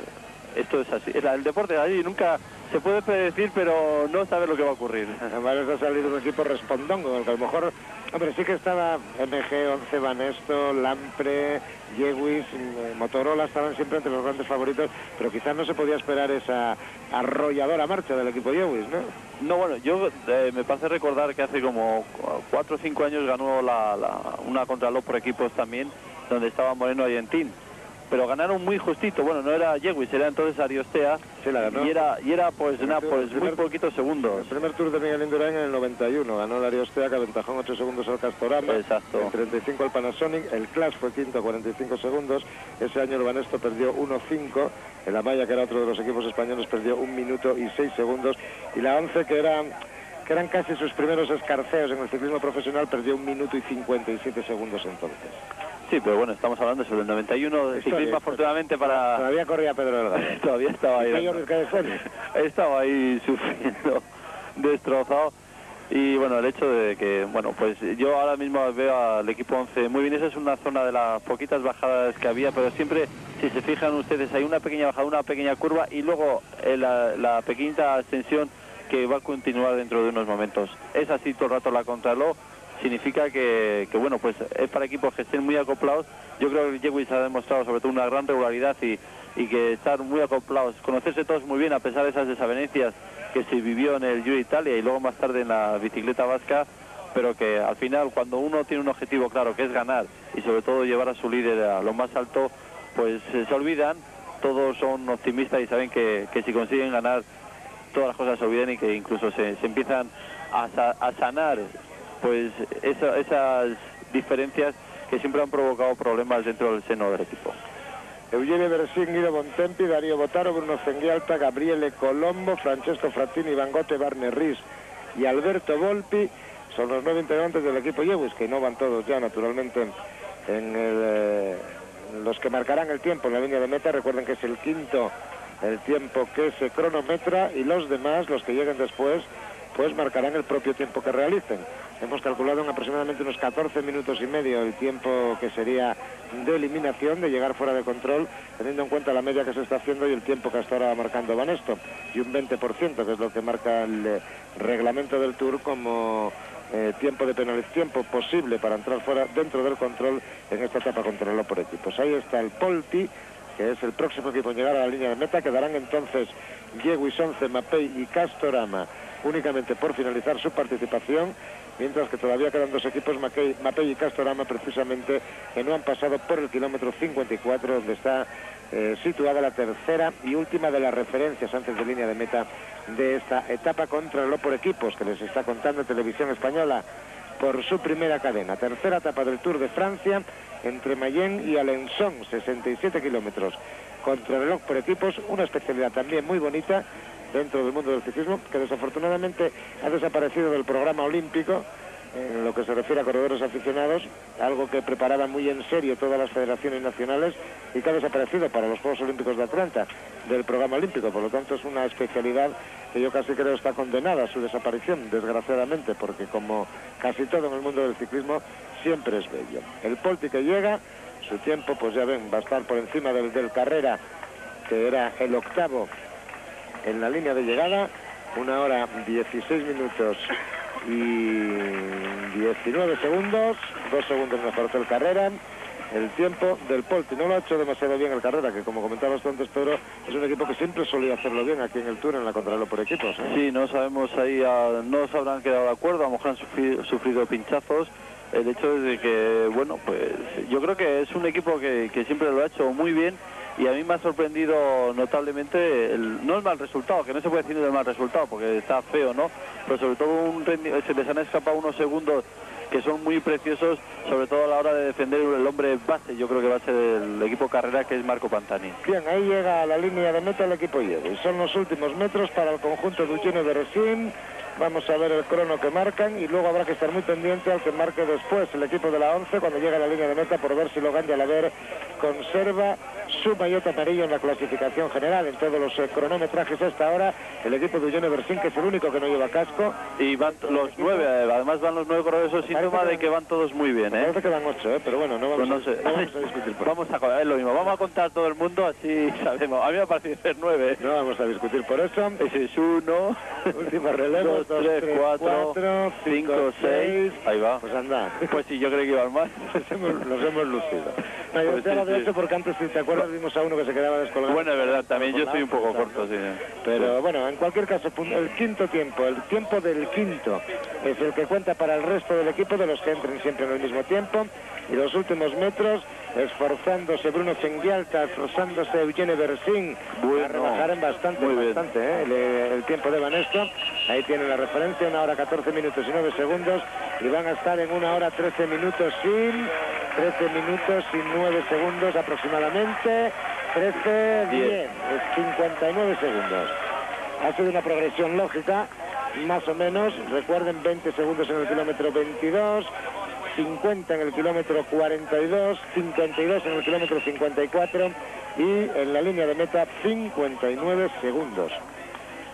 esto es así. El, deporte de allí nunca se puede predecir, pero no sabe lo que va a ocurrir. Además ha salido un equipo respondongo, el que a lo mejor, hombre, sí que estaba MG, 11 Banesto, Lampre, Yewis, eh, Motorola, estaban siempre entre los grandes favoritos, pero quizás no se podía esperar esa arrolladora marcha del equipo Yewis, ¿no? No, bueno, yo eh, me parece recordar que hace como 4 o 5 años ganó la, una contralor por equipos también, donde estaba Moreno Argentín pero ganaron muy justito. Bueno, no era Yewis, era entonces Ariostea. Sí, la ganó. Y era, y era pues, nada, pues muy poquitos segundos. El primer tour de Miguel Indurain en el 91. Ganó el Ariostea, que aventajó en 8 segundos al Castorama. Exacto. En 35 al Panasonic. El Clash fue quinto a 45 segundos. Ese año el Banesto perdió 1-5. El Amaya, que era otro de los equipos españoles, perdió un minuto y 6 segundos. Y la 11, que era que eran casi sus primeros escarceos en el ciclismo profesional, perdió un minuto y 57 segundos entonces. Sí, pero bueno, estamos hablando sobre el 91 de ciclismo, afortunadamente para... Todavía corría Pedro. Todavía estaba ahí. estaba ahí sufriendo, destrozado. Y bueno, el hecho de que, bueno, pues yo ahora mismo veo al equipo 11 muy bien. Esa es una zona de las poquitas bajadas que había, pero siempre, si se fijan ustedes, hay una pequeña bajada, una pequeña curva y luego eh, la, la pequeñita ascensión que va a continuar dentro de unos momentos. Es así todo el rato la contraló significa que, bueno, pues es para equipos que estén muy acoplados. Yo creo que Jewis ha demostrado sobre todo una gran regularidad y, y que estar muy acoplados, conocerse todos muy bien a pesar de esas desavenencias que se vivió en el Giro Italia y luego más tarde en la bicicleta vasca, pero que al final cuando uno tiene un objetivo claro que es ganar y sobre todo llevar a su líder a lo más alto, pues eh, se olvidan, todos son optimistas y saben que, que si consiguen ganar todas las cosas se olvidan y que incluso se, se empiezan a, a sanar pues esa- esas diferencias que siempre han provocado problemas dentro del seno del equipo. Eugenio Beresín, Guido Bontempi, Darío Botaro, Bruno Cengialta, Gabriele Colombo, Francesco Frattini, Vangote, Barne Ries y Alberto Volpi son los nueve integrantes del equipo Yewis, que no van todos ya naturalmente en eh, los que marcarán el tiempo en la línea de meta. Recuerden que es el quinto el tiempo que se cronometra y los demás, los que lleguen después, pues marcarán el propio tiempo que realicen. Hemos calculado en aproximadamente unos 14 minutos y medio el tiempo que sería de eliminación, de llegar fuera de control, teniendo en cuenta la media que se está haciendo y el tiempo que hasta ahora va marcando Banesto, y un 20%, que es lo que marca el eh, reglamento del Tour como eh, tiempo de penalización, tiempo posible para entrar fuera dentro del control en esta etapa controlada por equipos. Ahí está el Polti, que es el próximo equipo en llegar a la línea de meta, quedarán entonces Diego Sonce, Mapei y Castorama únicamente por finalizar su participación, mientras que todavía quedan dos equipos, Mapei, y Castorama, precisamente, que no han pasado por el kilómetro 54, donde está eh, situada la tercera y última de las referencias antes de línea de meta de esta etapa contra el por equipos, que les está contando Televisión Española por su primera cadena. Tercera etapa del Tour de Francia entre Mayenne y Alençon, 67 kilómetros. Contrarreloj por equipos, una especialidad también muy bonita dentro del mundo del ciclismo, que desafortunadamente ha desaparecido del programa olímpico en lo que se refiere a corredores aficionados, algo que preparaban muy en serio todas las federaciones nacionales y que ha desaparecido para los Juegos Olímpicos de Atlanta del programa olímpico. Por lo tanto, es una especialidad que yo casi creo está condenada a su desaparición, desgraciadamente, porque como casi todo en el mundo del ciclismo, siempre es bello. El Polti que llega, su tiempo, pues ya ven, va a estar por encima del, del Carrera, que era el octavo en la línea de llegada, una hora 16 minutos y 19 segundos, dos segundos mejor que el Carrera. El tiempo del Polti no lo ha hecho demasiado bien el Carrera, que como comentabas antes, Pedro, es un equipo que siempre solía hacerlo bien aquí en el Tour en la contrarreloj por equipos. ¿eh? Sí, no sabemos ahí, ah, no se habrán quedado de acuerdo, a lo mejor han sufrido, sufrido pinchazos. El hecho es de que, bueno, pues yo creo que es un equipo que, que siempre lo ha hecho muy bien y a mí me ha sorprendido notablemente, el- no el mal resultado, que no se puede decir del mal resultado porque está feo, ¿no? Pero sobre todo un se les han escapado unos segundos que son muy preciosos, sobre todo a la hora de defender el hombre base, yo creo que va a ser el equipo carrera que es Marco Pantani. Bien, ahí llega a la línea de meta el equipo Diego. Y son los últimos metros para el conjunto de Eugenio de Resín. Vamos a ver el crono que marcan y luego habrá que estar muy pendiente al que marque después el equipo de la 11 cuando llega a la línea de meta por ver si Logan de Alaver conserva su maillot amarillo en la clasificación general. En todos los eh, cronometrajes hasta ahora, el equipo de Eugenio Bersín, que es el único que no lleva casco, Y van los nueve, además van los nueve corredores, eso es síntoma de que van todos muy bien, ¿eh? parece que van ocho, ¿eh? pero bueno, no vamos, Pues no a, no vamos a discutir por eso. Vamos a es lo mismo, vamos a contar todo el mundo así sabemos. A mí me ha parecido ser nueve. No vamos a discutir por eso. Ese es uno, Última relevo, dos, tres, cuatro, cinco, seis. Ahí va. Pues anda. Pues sí, yo creo que iban más. Nos hemos, nos hemos lucido. No, yo Pues sí, de sí. porque antes, si te acuerdas, vimos a uno que se quedaba descolgado. Bueno, es verdad, también yo estoy un poco corto, sí. Pero bueno, en cualquier caso, el quinto tiempo, el tiempo del quinto, es el que cuenta para el resto del equipo, de los que entren siempre en el mismo tiempo. Y los últimos metros, esforzándose Bruno Chengialta, esforzándose Eugene Bersín, Bueno, a rebajar en bastante, bastante ¿eh? el, el tiempo de Banesto. Ahí tienen la referencia, una hora 14 minutos y 9 segundos. Y van a estar en una hora 13 minutos sin 13 minutos y 9 segundos aproximadamente. 13, 10, Diez. es 59 segundos. Ha sido una progresión lógica, más o menos. Recuerden, 20 segundos en el kilómetro 22, 50 en el kilómetro 42, 52 en el kilómetro 54 y en la línea de meta 59 segundos.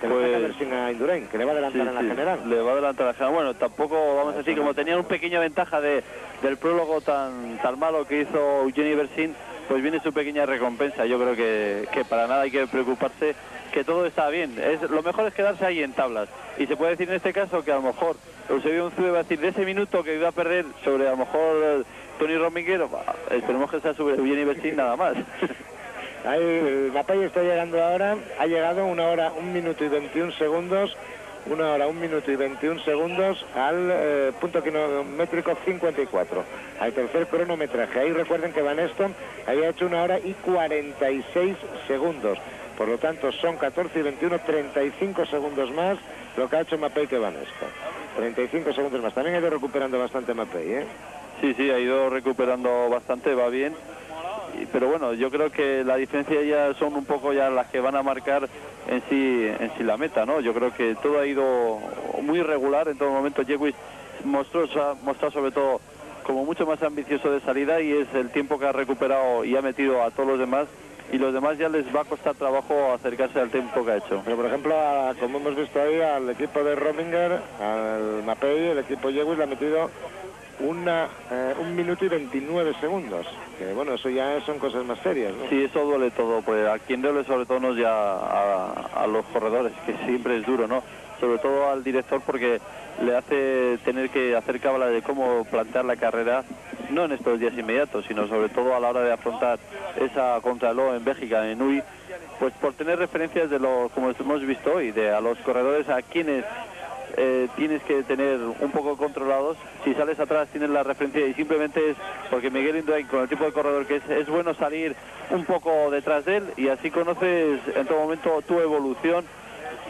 Que le Pues- a Indurain, que le va a adelantar Sí, en la sí, general. Le va a adelantar a la general. Bueno, tampoco vamos a decir, como tenía un pequeña ventaja de, del prólogo tan, tan malo que hizo Eugenie Bersin, pues viene su pequeña recompensa. Yo creo que, que para nada hay que preocuparse, que todo está bien. Es, lo mejor es quedarse ahí en tablas. Y se puede decir en este caso que a lo mejor Eusebio Unzube va a decir de ese minuto que iba a perder sobre a lo mejor Tony Rominguero, esperemos que sea sobre bien y Bersin nada más. El Mapei está llegando ahora, ha llegado una hora, un minuto y 21 segundos, una hora, un minuto y 21 segundos al eh, punto kilométrico 54, al tercer cronometraje. Ahí recuerden que Van Eston había hecho una hora y 46 segundos. Por lo tanto, son 14 y 21, 35 segundos más lo que ha hecho Mapei que Van Eston. 35 segundos más. También ha ido recuperando bastante Mapei, ¿eh? Sí, sí, ha ido recuperando bastante, va bien. Pero bueno, yo creo que la diferencia ya son un poco ya las que van a marcar en sí, en sí la meta, ¿no? Yo creo que todo ha ido muy regular en todo momento. Jewis mostró, ha mostrado sobre todo como mucho más ambicioso de salida y es el tiempo que ha recuperado y ha metido a todos los demás y los demás ya les va a costar trabajo acercarse al tiempo que ha hecho. Pero por ejemplo, como hemos visto ahí, al equipo de Rominger, al Mapei, el equipo Jewis le ha metido una, eh, un minuto y 29 segundos. Que bueno, eso ya son cosas más serias, ¿no? Sí, eso duele todo. Pues a quien duele sobre todo nos ya a, los corredores, que siempre es duro, ¿no? Sobre todo al director porque le hace tener que hacer cábala de cómo plantear la carrera, no en estos días inmediatos, sino sobre todo a la hora de afrontar esa contraló en Bélgica, en UI, pues por tener referencias de lo, como hemos visto hoy, de a los corredores a quienes eh, tienes que tener un poco controlados. Si sales atrás tienes la referencia y simplemente es porque Miguel Indurain con el tipo de corredor que es, es bueno salir un poco detrás de él y así conoces en todo momento tu evolución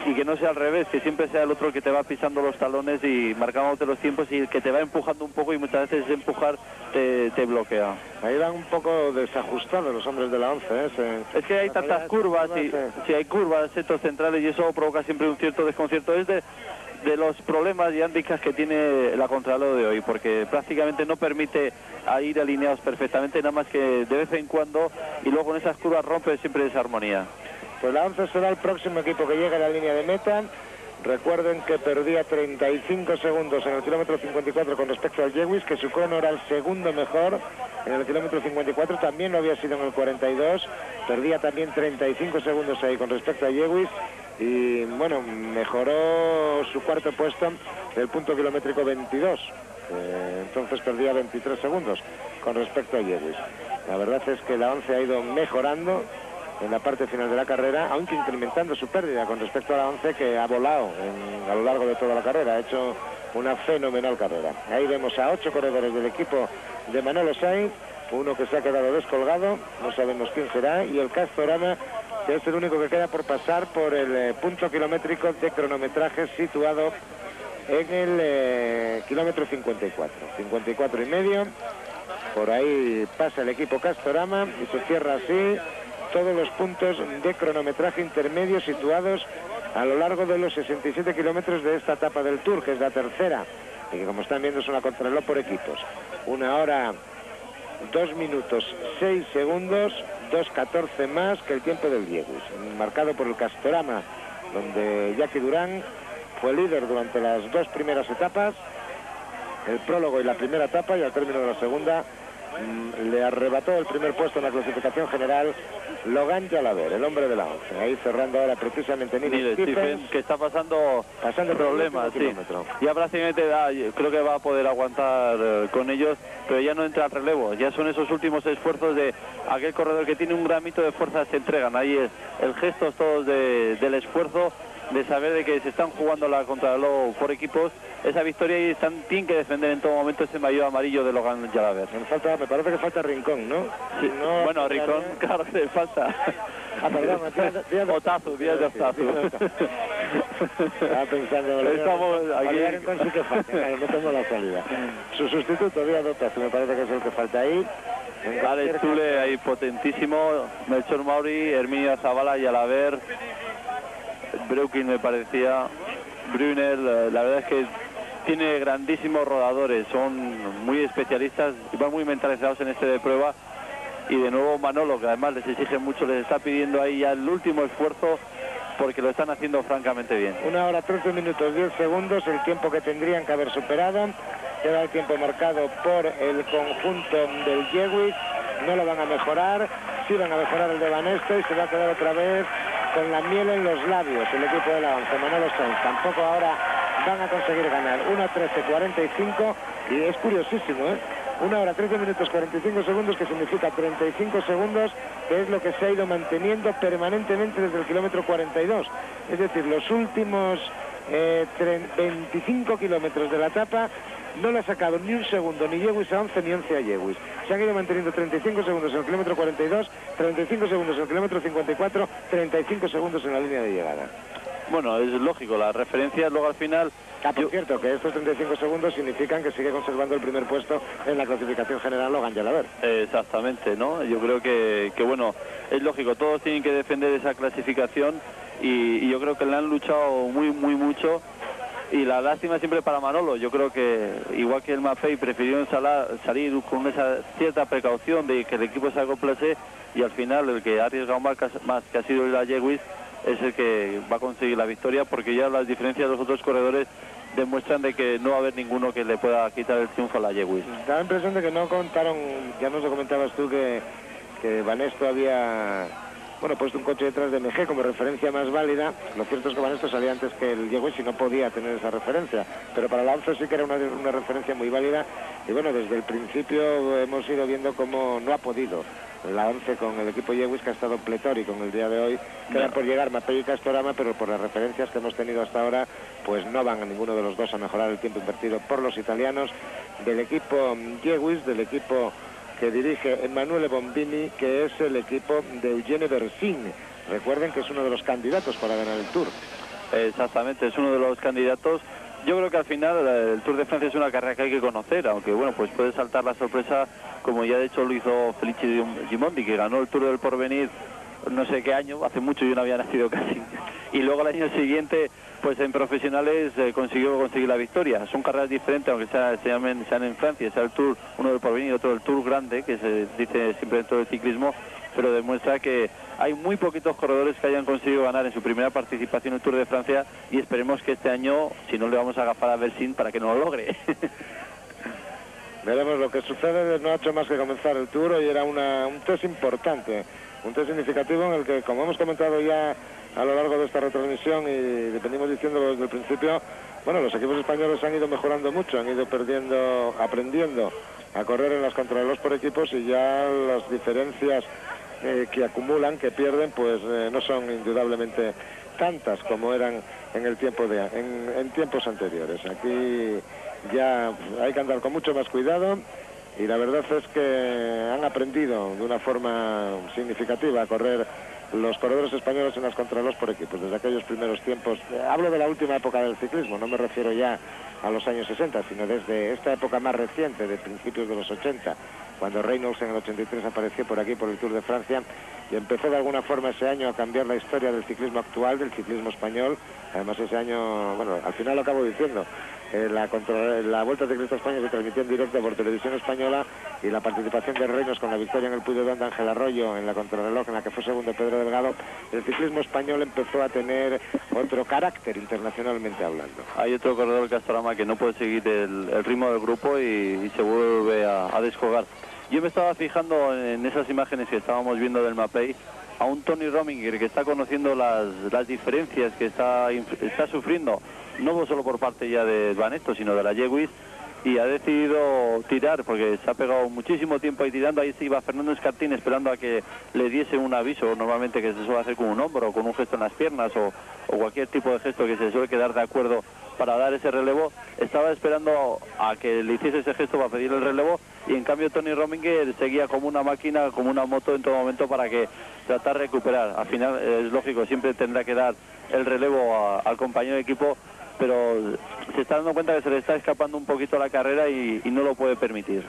y que no sea al revés, que siempre sea el otro que te va pisando los talones y marcándote los tiempos y el que te va empujando un poco y muchas veces empujar te, bloquea. Ahí van un poco desajustados los hombres de la once. ¿eh? Es que hay tantas curvas y si hay curvas, centros centrales y eso provoca siempre un cierto desconcierto. Es de, de los problemas y hándicas que tiene la Contralor de hoy, porque prácticamente no permite ir alineados perfectamente, nada más que de vez en cuando, y luego en esas curvas rompe siempre esa armonía. Pues la 11 será el próximo equipo que llegue a la línea de meta. Recuerden que perdía 35 segundos en el kilómetro 54 con respecto al Jewis, que su crono era el segundo mejor en el kilómetro 54, también lo había sido en el 42, perdía también 35 segundos ahí con respecto a Jewis y bueno, mejoró su cuarto puesto del punto kilométrico 22, entonces perdía 23 segundos con respecto a Jewis. La verdad es que la 11 ha ido mejorando en la parte final de la carrera, aunque incrementando su pérdida con respecto a la 11 que ha volado a lo largo de toda la carrera, ha hecho una fenomenal carrera. Ahí vemos a ocho corredores del equipo de Manolo Sainz, uno que se ha quedado descolgado, no sabemos quién será, y el Castorama, que es el único que queda por pasar por el eh, punto kilométrico de cronometraje situado en el eh, kilómetro 54, 54 y medio. Por ahí pasa el equipo Castorama y se cierra así todos los puntos de cronometraje intermedio situados a lo largo de los 67 kilómetros de esta etapa del Tour, que es la tercera, y que como están viendo es una contrarreloj por equipos. Una hora, dos minutos, seis segundos, dos catorce más que el tiempo del Diegus, marcado por el Castorama, donde Jackie Durán fue líder durante las dos primeras etapas, el prólogo y la primera etapa, y al término de la segunda mm, le arrebató el primer puesto en la clasificación general Logan Jalaver, el hombre de la 11. Ahí cerrando ahora precisamente Neil Stephen, que está pasando, pasando problemas. Sí. Ya prácticamente creo que va a poder aguantar eh, con ellos, pero ya no entra al relevo. Ya son esos últimos esfuerzos de aquel corredor que tiene un gramito de fuerza, se entregan. Ahí es el gesto todos del esfuerzo de saber de que se están jugando la contrarreloj por equipos esa victoria y están, tienen que defender en todo momento ese maillot amarillo de Logan Jalaver. Me, falta, me parece que falta Rincón, ¿no? bueno, Rincón, claro que le falta. Ah, perdón, días de Otazu, días de Otazu. Estaba pensando, Estamos aquí. Rincón sí que falta, no tengo la salida. Su sustituto, Díaz de Otazu, me parece que es el que falta ahí. Alex Tule ahí potentísimo, Melchor Mauri, Herminia Zavala y Alaver. Breukin me parecía, Brunner, la verdad es que tiene grandísimos rodadores, son muy especialistas van muy mentalizados en este de prueba. Y de nuevo Manolo, que además les exige mucho, les está pidiendo ahí ya el último esfuerzo porque lo están haciendo francamente bien. Una hora 13 minutos 10 segundos, el tiempo que tendrían que haber superado. Queda el tiempo marcado por el conjunto del Jewish. No lo van a mejorar, sí van a mejorar el de Banesto y se va a quedar otra vez con la miel en los labios el equipo de la 11, Manolo Sanz. Tampoco ahora van a conseguir ganar. 1.13.45 y es curiosísimo, ¿eh? Una hora 13 minutos 45 segundos, que significa 35 segundos, que es lo que se ha ido manteniendo permanentemente desde el kilómetro 42. Es decir, los últimos 25 eh, kilómetros de la etapa no le ha sacado ni un segundo ni Yewis a 11 ni 11 a Yewis. Se han ido manteniendo 35 segundos en el kilómetro 42, 35 segundos en el kilómetro 54, 35 segundos en la línea de llegada. Bueno, es lógico, las referencias luego al final... Ah, por cierto, que estos 35 segundos significan que sigue conservando el primer puesto en la clasificación general Logan Yalaber. Exactamente, ¿no? Yo creo que, que, bueno, es lógico, todos tienen que defender esa clasificación y, y yo creo que le han luchado muy, muy mucho y la lástima siempre para Manolo. Yo creo que igual que el Mapei prefirió salir con esa cierta precaución de que el equipo se acoplase y al final el que ha arriesgado más, que ha sido la Yewis es el que va a conseguir la victoria porque ya las diferencias de los otros corredores demuestran de que no va a haber ninguno que le pueda quitar el triunfo a la Yewis. Da la impresión de que no contaron, ya nos lo comentabas tú que, que Vanesto había bueno, puesto un coche detrás de MG como referencia más válida. Lo cierto es que Vanesto salía antes que el Yewis y no podía tener esa referencia. Pero para la sí que era una, una, referencia muy válida. Y bueno, desde el principio hemos ido viendo cómo no ha podido la 11 con el equipo Yewis que ha estado pletórico en el día de hoy. Quedan por llegar Mapei y Castorama, pero por las referencias que hemos tenido hasta ahora, pues no van a ninguno de los dos a mejorar el tiempo invertido por los italianos del equipo Yewis, del equipo que dirige Emanuele Bombini, que es el equipo de Eugene Bersin. Recuerden que es uno de los candidatos para ganar el Tour. Exactamente, es uno de los candidatos. Yo creo que al final el Tour de Francia es una carrera que hay que conocer, aunque bueno, pues puede saltar la sorpresa, como ya de hecho lo hizo Felice Gimondi, que ganó el Tour del Porvenir no sé qué año, hace mucho yo no había nacido casi. Y luego el año siguiente pues en profesionales eh, consiguió conseguir la victoria. Son carreras diferentes, aunque sea, se llamen, sean en Francia, sea el Tour, uno del porvenir y otro el Tour grande, que se dice siempre dentro del ciclismo, pero demuestra que hay muy poquitos corredores que hayan conseguido ganar en su primera participación en el Tour de Francia y esperemos que este año, si no le vamos a agafar a Belsin para que no lo logre. Veremos lo que sucede, no ha hecho más que comenzar el Tour y era una, un test importante, un test significativo en el que, como hemos comentado ya a lo largo de esta retransmisión y dependimos diciendo desde el principio, bueno, los equipos españoles han ido mejorando mucho, han ido perdiendo, aprendiendo a correr en las contrarreloj por equipos y ya las diferencias eh, que acumulan, que pierden, pues eh, no son indudablemente tantas como eran en el tiempo de en, tiempos anteriores. Aquí ya hay que andar con mucho más cuidado y la verdad es que han aprendido de una forma significativa a correr los corredores españoles en las contrarreloj por equipos, desde aquellos primeros tiempos. Eh, hablo de la última época del ciclismo, no me refiero ya a los años 60, sino desde esta época más reciente, de principios de los 80, cuando Reynolds en el 83 apareció por aquí por el Tour de Francia y empezó de alguna forma ese año a cambiar la historia del ciclismo actual, del ciclismo español. Además ese año, bueno, al final lo acabo diciendo, eh, la, la Vuelta de Cristo España se transmitió en directo por televisión española y la participación de Reinos con la victoria en el Puy de Ángel Arroyo en la contrarreloj en la que fue segundo Pedro Delgado, el ciclismo español empezó a tener otro carácter internacionalmente hablando. Hay otro corredor Castorama que no puede seguir el, ritmo del grupo y, se vuelve a, a descogar. Yo me estaba fijando en esas imágenes que estábamos viendo del Mapei a un Tony Rominger que está conociendo las, las diferencias que está, está sufriendo no solo por parte ya de Vanesto, sino de la Yewis, y ha decidido tirar porque se ha pegado muchísimo tiempo ahí tirando. Ahí se iba Fernando Escartín esperando a que le diese un aviso, normalmente que se suele hacer con un hombro, con un gesto en las piernas o, cualquier tipo de gesto que se suele quedar de acuerdo para dar ese relevo. Estaba esperando a que le hiciese ese gesto para pedir el relevo y en cambio Tony Rominger seguía como una máquina, como una moto en todo momento para que tratar de recuperar. Al final es lógico, siempre tendrá que dar el relevo al compañero de equipo pero se está dando cuenta que se le está escapando un poquito la carrera y, no lo puede permitir.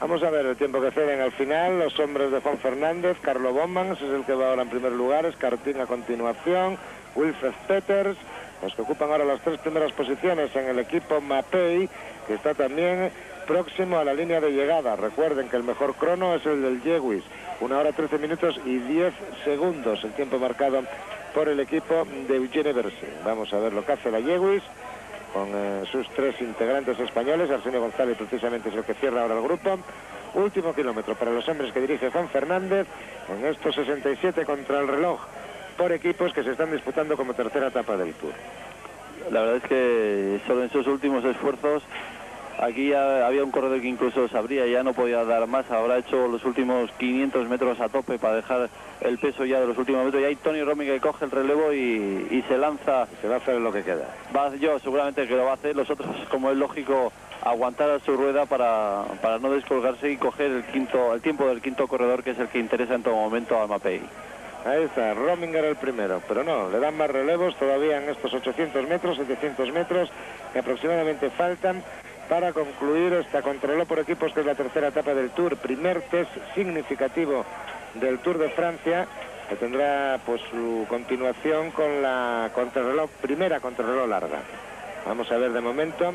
Vamos a ver el tiempo que ceden al final. Los hombres de Juan Fernández, Carlo Bombans es el que va ahora en primer lugar, Escartín a continuación, Wilfred Peters, los que ocupan ahora las tres primeras posiciones en el equipo Mapei, que está también próximo a la línea de llegada. Recuerden que el mejor crono es el del Yewis, una hora 13 minutos y 10 segundos, el tiempo marcado por el equipo de Eugene Bersin. Vamos a ver lo que hace la Yewis con eh, sus tres integrantes españoles. Arsenio González precisamente es el que cierra ahora el grupo. Último kilómetro para los hombres que dirige Juan Fernández en estos 67 contra el reloj por equipos que se están disputando como tercera etapa del Tour. La verdad es que solo en sus últimos esfuerzos Aquí ya había un corredor que incluso sabría, ya no podía dar más, habrá hecho los últimos 500 metros a tope para dejar el peso ya de los últimos metros. Y hay Tony Romy que coge el relevo y, se lanza. Se va a hacer lo que queda. Va, yo seguramente que lo va a hacer, los otros, como es lógico, aguantar a su rueda para, para no descolgarse y coger el, quinto, el tiempo del quinto corredor, que es el que interesa en todo momento a Mapei. Ahí está, Rominger el primero, pero no, le dan más relevos todavía en estos 800 metros, 700 metros que aproximadamente faltan para concluir esta controló por equipos que es la tercera etapa del Tour, primer test significativo del Tour de Francia que tendrá pues su continuación con la contrarreloj, primera contrarreloj larga. Vamos a ver de momento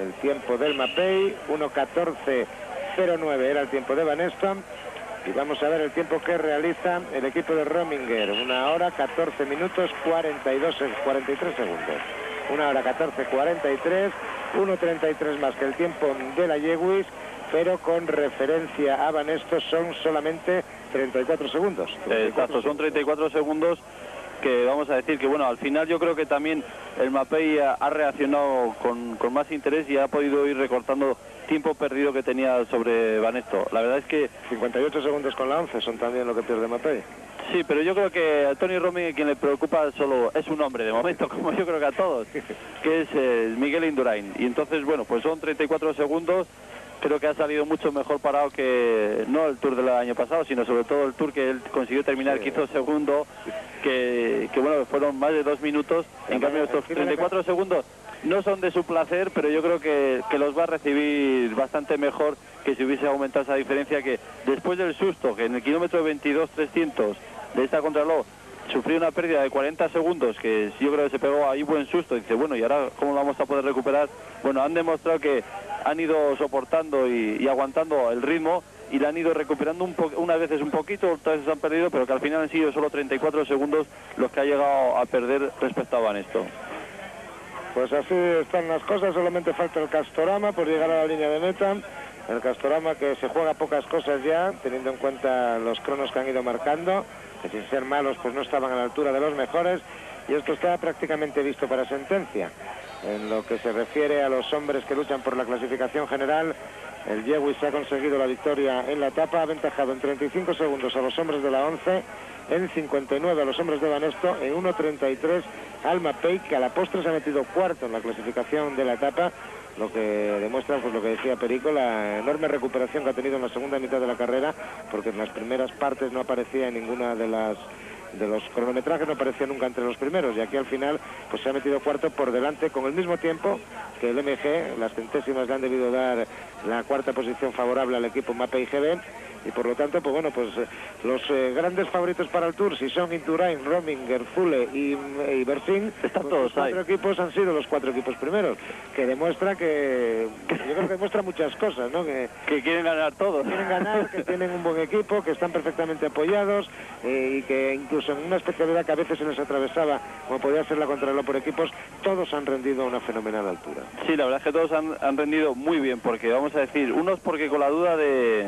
el tiempo del Mapei, 1.14.09 era el tiempo de Van Eston y vamos a ver el tiempo que realiza el equipo de Rominger, una hora 14 minutos 42, 43 segundos. Una hora 14.43 1.33 más que el tiempo de la Yewis, pero con referencia a Banesto son solamente 34 segundos. Exacto, son 34 segundos que vamos a decir que bueno, al final yo creo que también el Mapei ha, reaccionado con, con, más interés y ha podido ir recortando tiempo perdido que tenía sobre Banesto. La verdad es que... 58 segundos con la 11 son también lo que pierde Mapei. Sí, pero yo creo que a Tony Romy quien le preocupa solo es un hombre de momento, como yo creo que a todos, que es eh, Miguel Indurain. Y entonces, bueno, pues son 34 segundos. Creo que ha salido mucho mejor parado que no el Tour del año pasado, sino sobre todo el Tour que él consiguió terminar, que hizo segundo, que, que bueno, fueron más de dos minutos. En cambio, estos 34 segundos no son de su placer, pero yo creo que, que, los va a recibir bastante mejor que si hubiese aumentado esa diferencia que después del susto, que en el kilómetro 22-300 de esta contraloj sufrió una pérdida de 40 segundos, que yo creo que se pegó ahí buen susto. Dice, bueno, ¿y ahora cómo vamos a poder recuperar? Bueno, han demostrado que han ido soportando y, aguantando el ritmo y la han ido recuperando un unas veces un poquito, otras veces han perdido, pero que al final han sido solo 34 segundos los que ha llegado a perder respecto a Banesto. Pues así están las cosas, solamente falta el Castorama por llegar a la línea de meta. El Castorama que se juega pocas cosas ya, teniendo en cuenta los cronos que han ido marcando que sin ser malos pues no estaban a la altura de los mejores y esto está prácticamente visto para sentencia. En lo que se refiere a los hombres que luchan por la clasificación general, el Yewis ha conseguido la victoria en la etapa, ha aventajado en 35 segundos a los hombres de la 11, en 59 a los hombres de Banesto, en 1.33 Alma Pei, que a la postre se ha metido cuarto en la clasificación de la etapa, lo que demuestra, pues lo que decía Perico, la enorme recuperación que ha tenido en la segunda mitad de la carrera, porque en las primeras partes no aparecía en ninguna de las de los cronometrajes no aparecía nunca entre los primeros y aquí al final pues se ha metido cuarto por delante con el mismo tiempo que el MG, las centésimas le han debido dar la cuarta posición favorable al equipo MAPE y GB y por lo tanto, pues bueno, pues eh, los eh, grandes favoritos para el Tour, si son Inturain, Rominger, Zule y, y Bersin, están pues todos los cuatro equipos han sido los cuatro equipos primeros, que demuestra que, yo creo que demuestra muchas cosas, ¿no? Que, quieren ganar todos. Quieren ganar, que tienen un buen equipo, que están perfectamente apoyados eh, y que incluso en una especialidad que a veces se les atravesaba, como podía ser la contrarreloj por equipos, todos han rendido a una fenomenal altura. Sí, la verdad es que todos han, han rendido muy bien, porque vamos a decir, unos porque con la duda de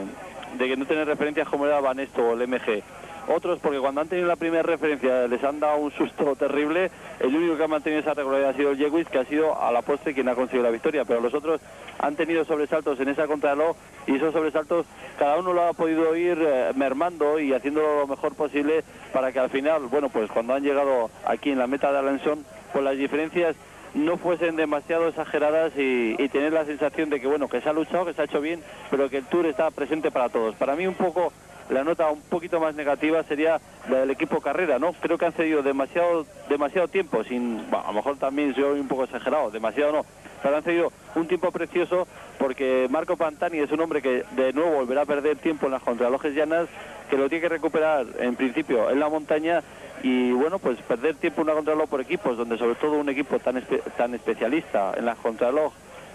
de que no tener referencias como era Banesto o el MG. Otros porque cuando han tenido la primera referencia les han dado un susto terrible. El único que ha mantenido esa regularidad ha sido el Jewis, que ha sido a la postre quien ha conseguido la victoria. Pero los otros han tenido sobresaltos en esa contrarreloj y esos sobresaltos cada uno lo ha podido ir eh, mermando y haciéndolo lo mejor posible para que al final, bueno, pues cuando han llegado aquí en la meta de Alenson, pues las diferencias no fuesen demasiado exageradas y, tener la sensación de que bueno que se ha luchado, que se ha hecho bien, pero que el Tour está presente para todos. Para mí un poco la nota un poquito más negativa sería la del equipo carrera, ¿no? Creo que han cedido demasiado demasiado tiempo, sin a lo mejor también soy un poco exagerado, demasiado no, pero han cedido un tiempo precioso porque Marco Pantani es un hombre que de nuevo volverá a perder tiempo en las contralojes llanas, que lo tiene que recuperar en principio en la montaña y bueno, pues perder tiempo en una contraloj por equipos, donde sobre todo un equipo tan, tan especialista en la contraloj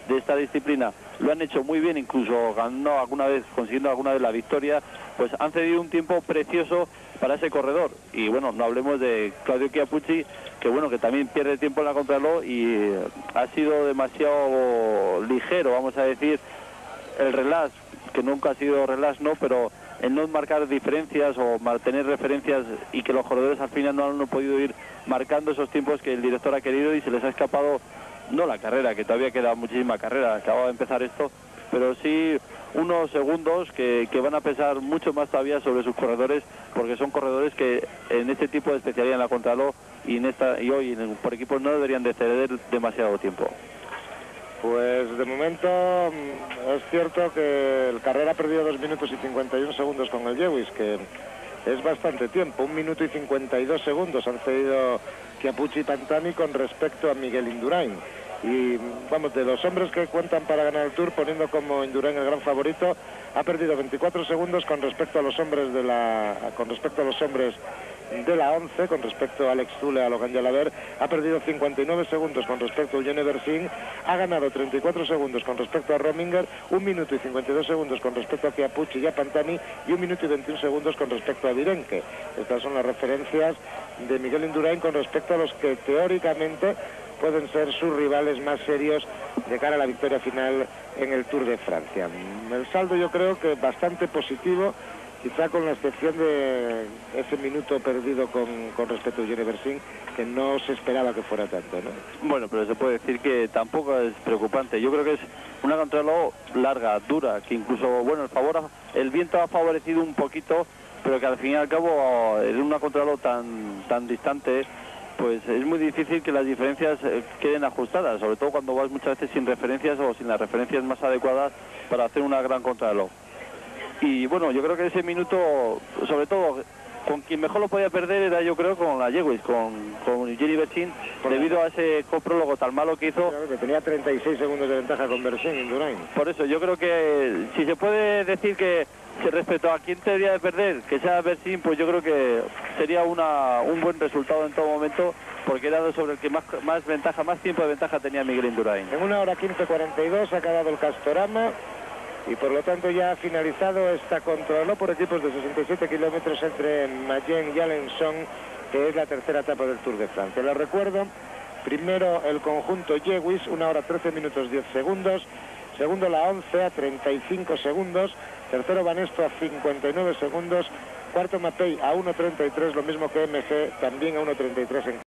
de esta disciplina lo han hecho muy bien, incluso ganando alguna vez, consiguiendo alguna vez la victoria, pues han cedido un tiempo precioso para ese corredor. Y bueno, no hablemos de Claudio Chiapucci, que bueno, que también pierde tiempo en la contraloj y ha sido demasiado ligero, vamos a decir, el relax, que nunca ha sido relax, no, pero el no marcar diferencias o mantener referencias y que los corredores al final no han podido ir marcando esos tiempos que el director ha querido y se les ha escapado, no la carrera, que todavía queda muchísima carrera, acaba de empezar esto, pero sí unos segundos que, van a pesar mucho más todavía sobre sus corredores, porque son corredores que en este tipo de especialidad en la contraló y en esta y hoy por equipos no deberían de ceder demasiado tiempo. Pues de momento mm, es cierto que el carrera ha perdido 2 minutos y 51 segundos con el Lewis, que es bastante tiempo. Un minuto y 52 segundos han cedido Chiapucci y Pantani con respecto a Miguel Indurain. Y vamos, de los hombres que cuentan para ganar el Tour, poniendo como Indurain el gran favorito, ha perdido 24 segundos con respecto a los hombres de la con respecto a los hombres de la 11 con respecto a Alex Zule, a Logan Yalaber, ha perdido 59 segundos con respecto a Eugene Bersin, ha ganado 34 segundos con respecto a Rominger, 1 minuto y 52 segundos con respecto a Chiapucci y a Pantani y 1 minuto y 21 segundos con respecto a Virenque. Estas son las referencias de Miguel Indurain con respecto a los que teóricamente pueden ser sus rivales más serios de cara a la victoria final en el Tour de Francia. El saldo yo creo que bastante positivo quizá con la excepción de ese minuto perdido con, respecto a Bersin, que no se esperaba que fuera tanto, ¿no? Bueno, pero se puede decir que tampoco es preocupante. Yo creo que es una contrarreloj larga, dura, que incluso, bueno, el, viento ha favorecido un poquito, pero que al fin y al cabo, en una contrarreloj tan, tan distante, pues es muy difícil que las diferencias eh, queden ajustadas, sobre todo cuando vas muchas veces sin referencias o sin las referencias más adecuadas para hacer una gran contrarreloj. Y bueno, yo creo que ese minuto, sobre todo, con quien mejor lo podía perder era yo creo con la Yewis, con, con Bersin, debido a ese coprólogo tan malo que hizo. que tenía 36 segundos de ventaja con Bersin en Durain. Por eso yo creo que si se puede decir que, respecto a quién debería de perder, que sea Bersin, pues yo creo que sería una, un buen resultado en todo momento porque era sobre el que más, más ventaja, más tiempo de ventaja tenía Miguel Indurain. En una hora 15.42 ha acabado el Castorama y por lo tanto ya ha finalizado esta control por equipos de 67 kilómetros entre Mayen y Alençon, que es la tercera etapa del Tour de Francia. Les recuerdo, primero el conjunto Yewis, una hora 13 minutos 10 segundos, segundo la 11 a 35 segundos, tercero Banesto a 59 segundos, cuarto Mapei a 1.33, lo mismo que MG, también a 1.33 en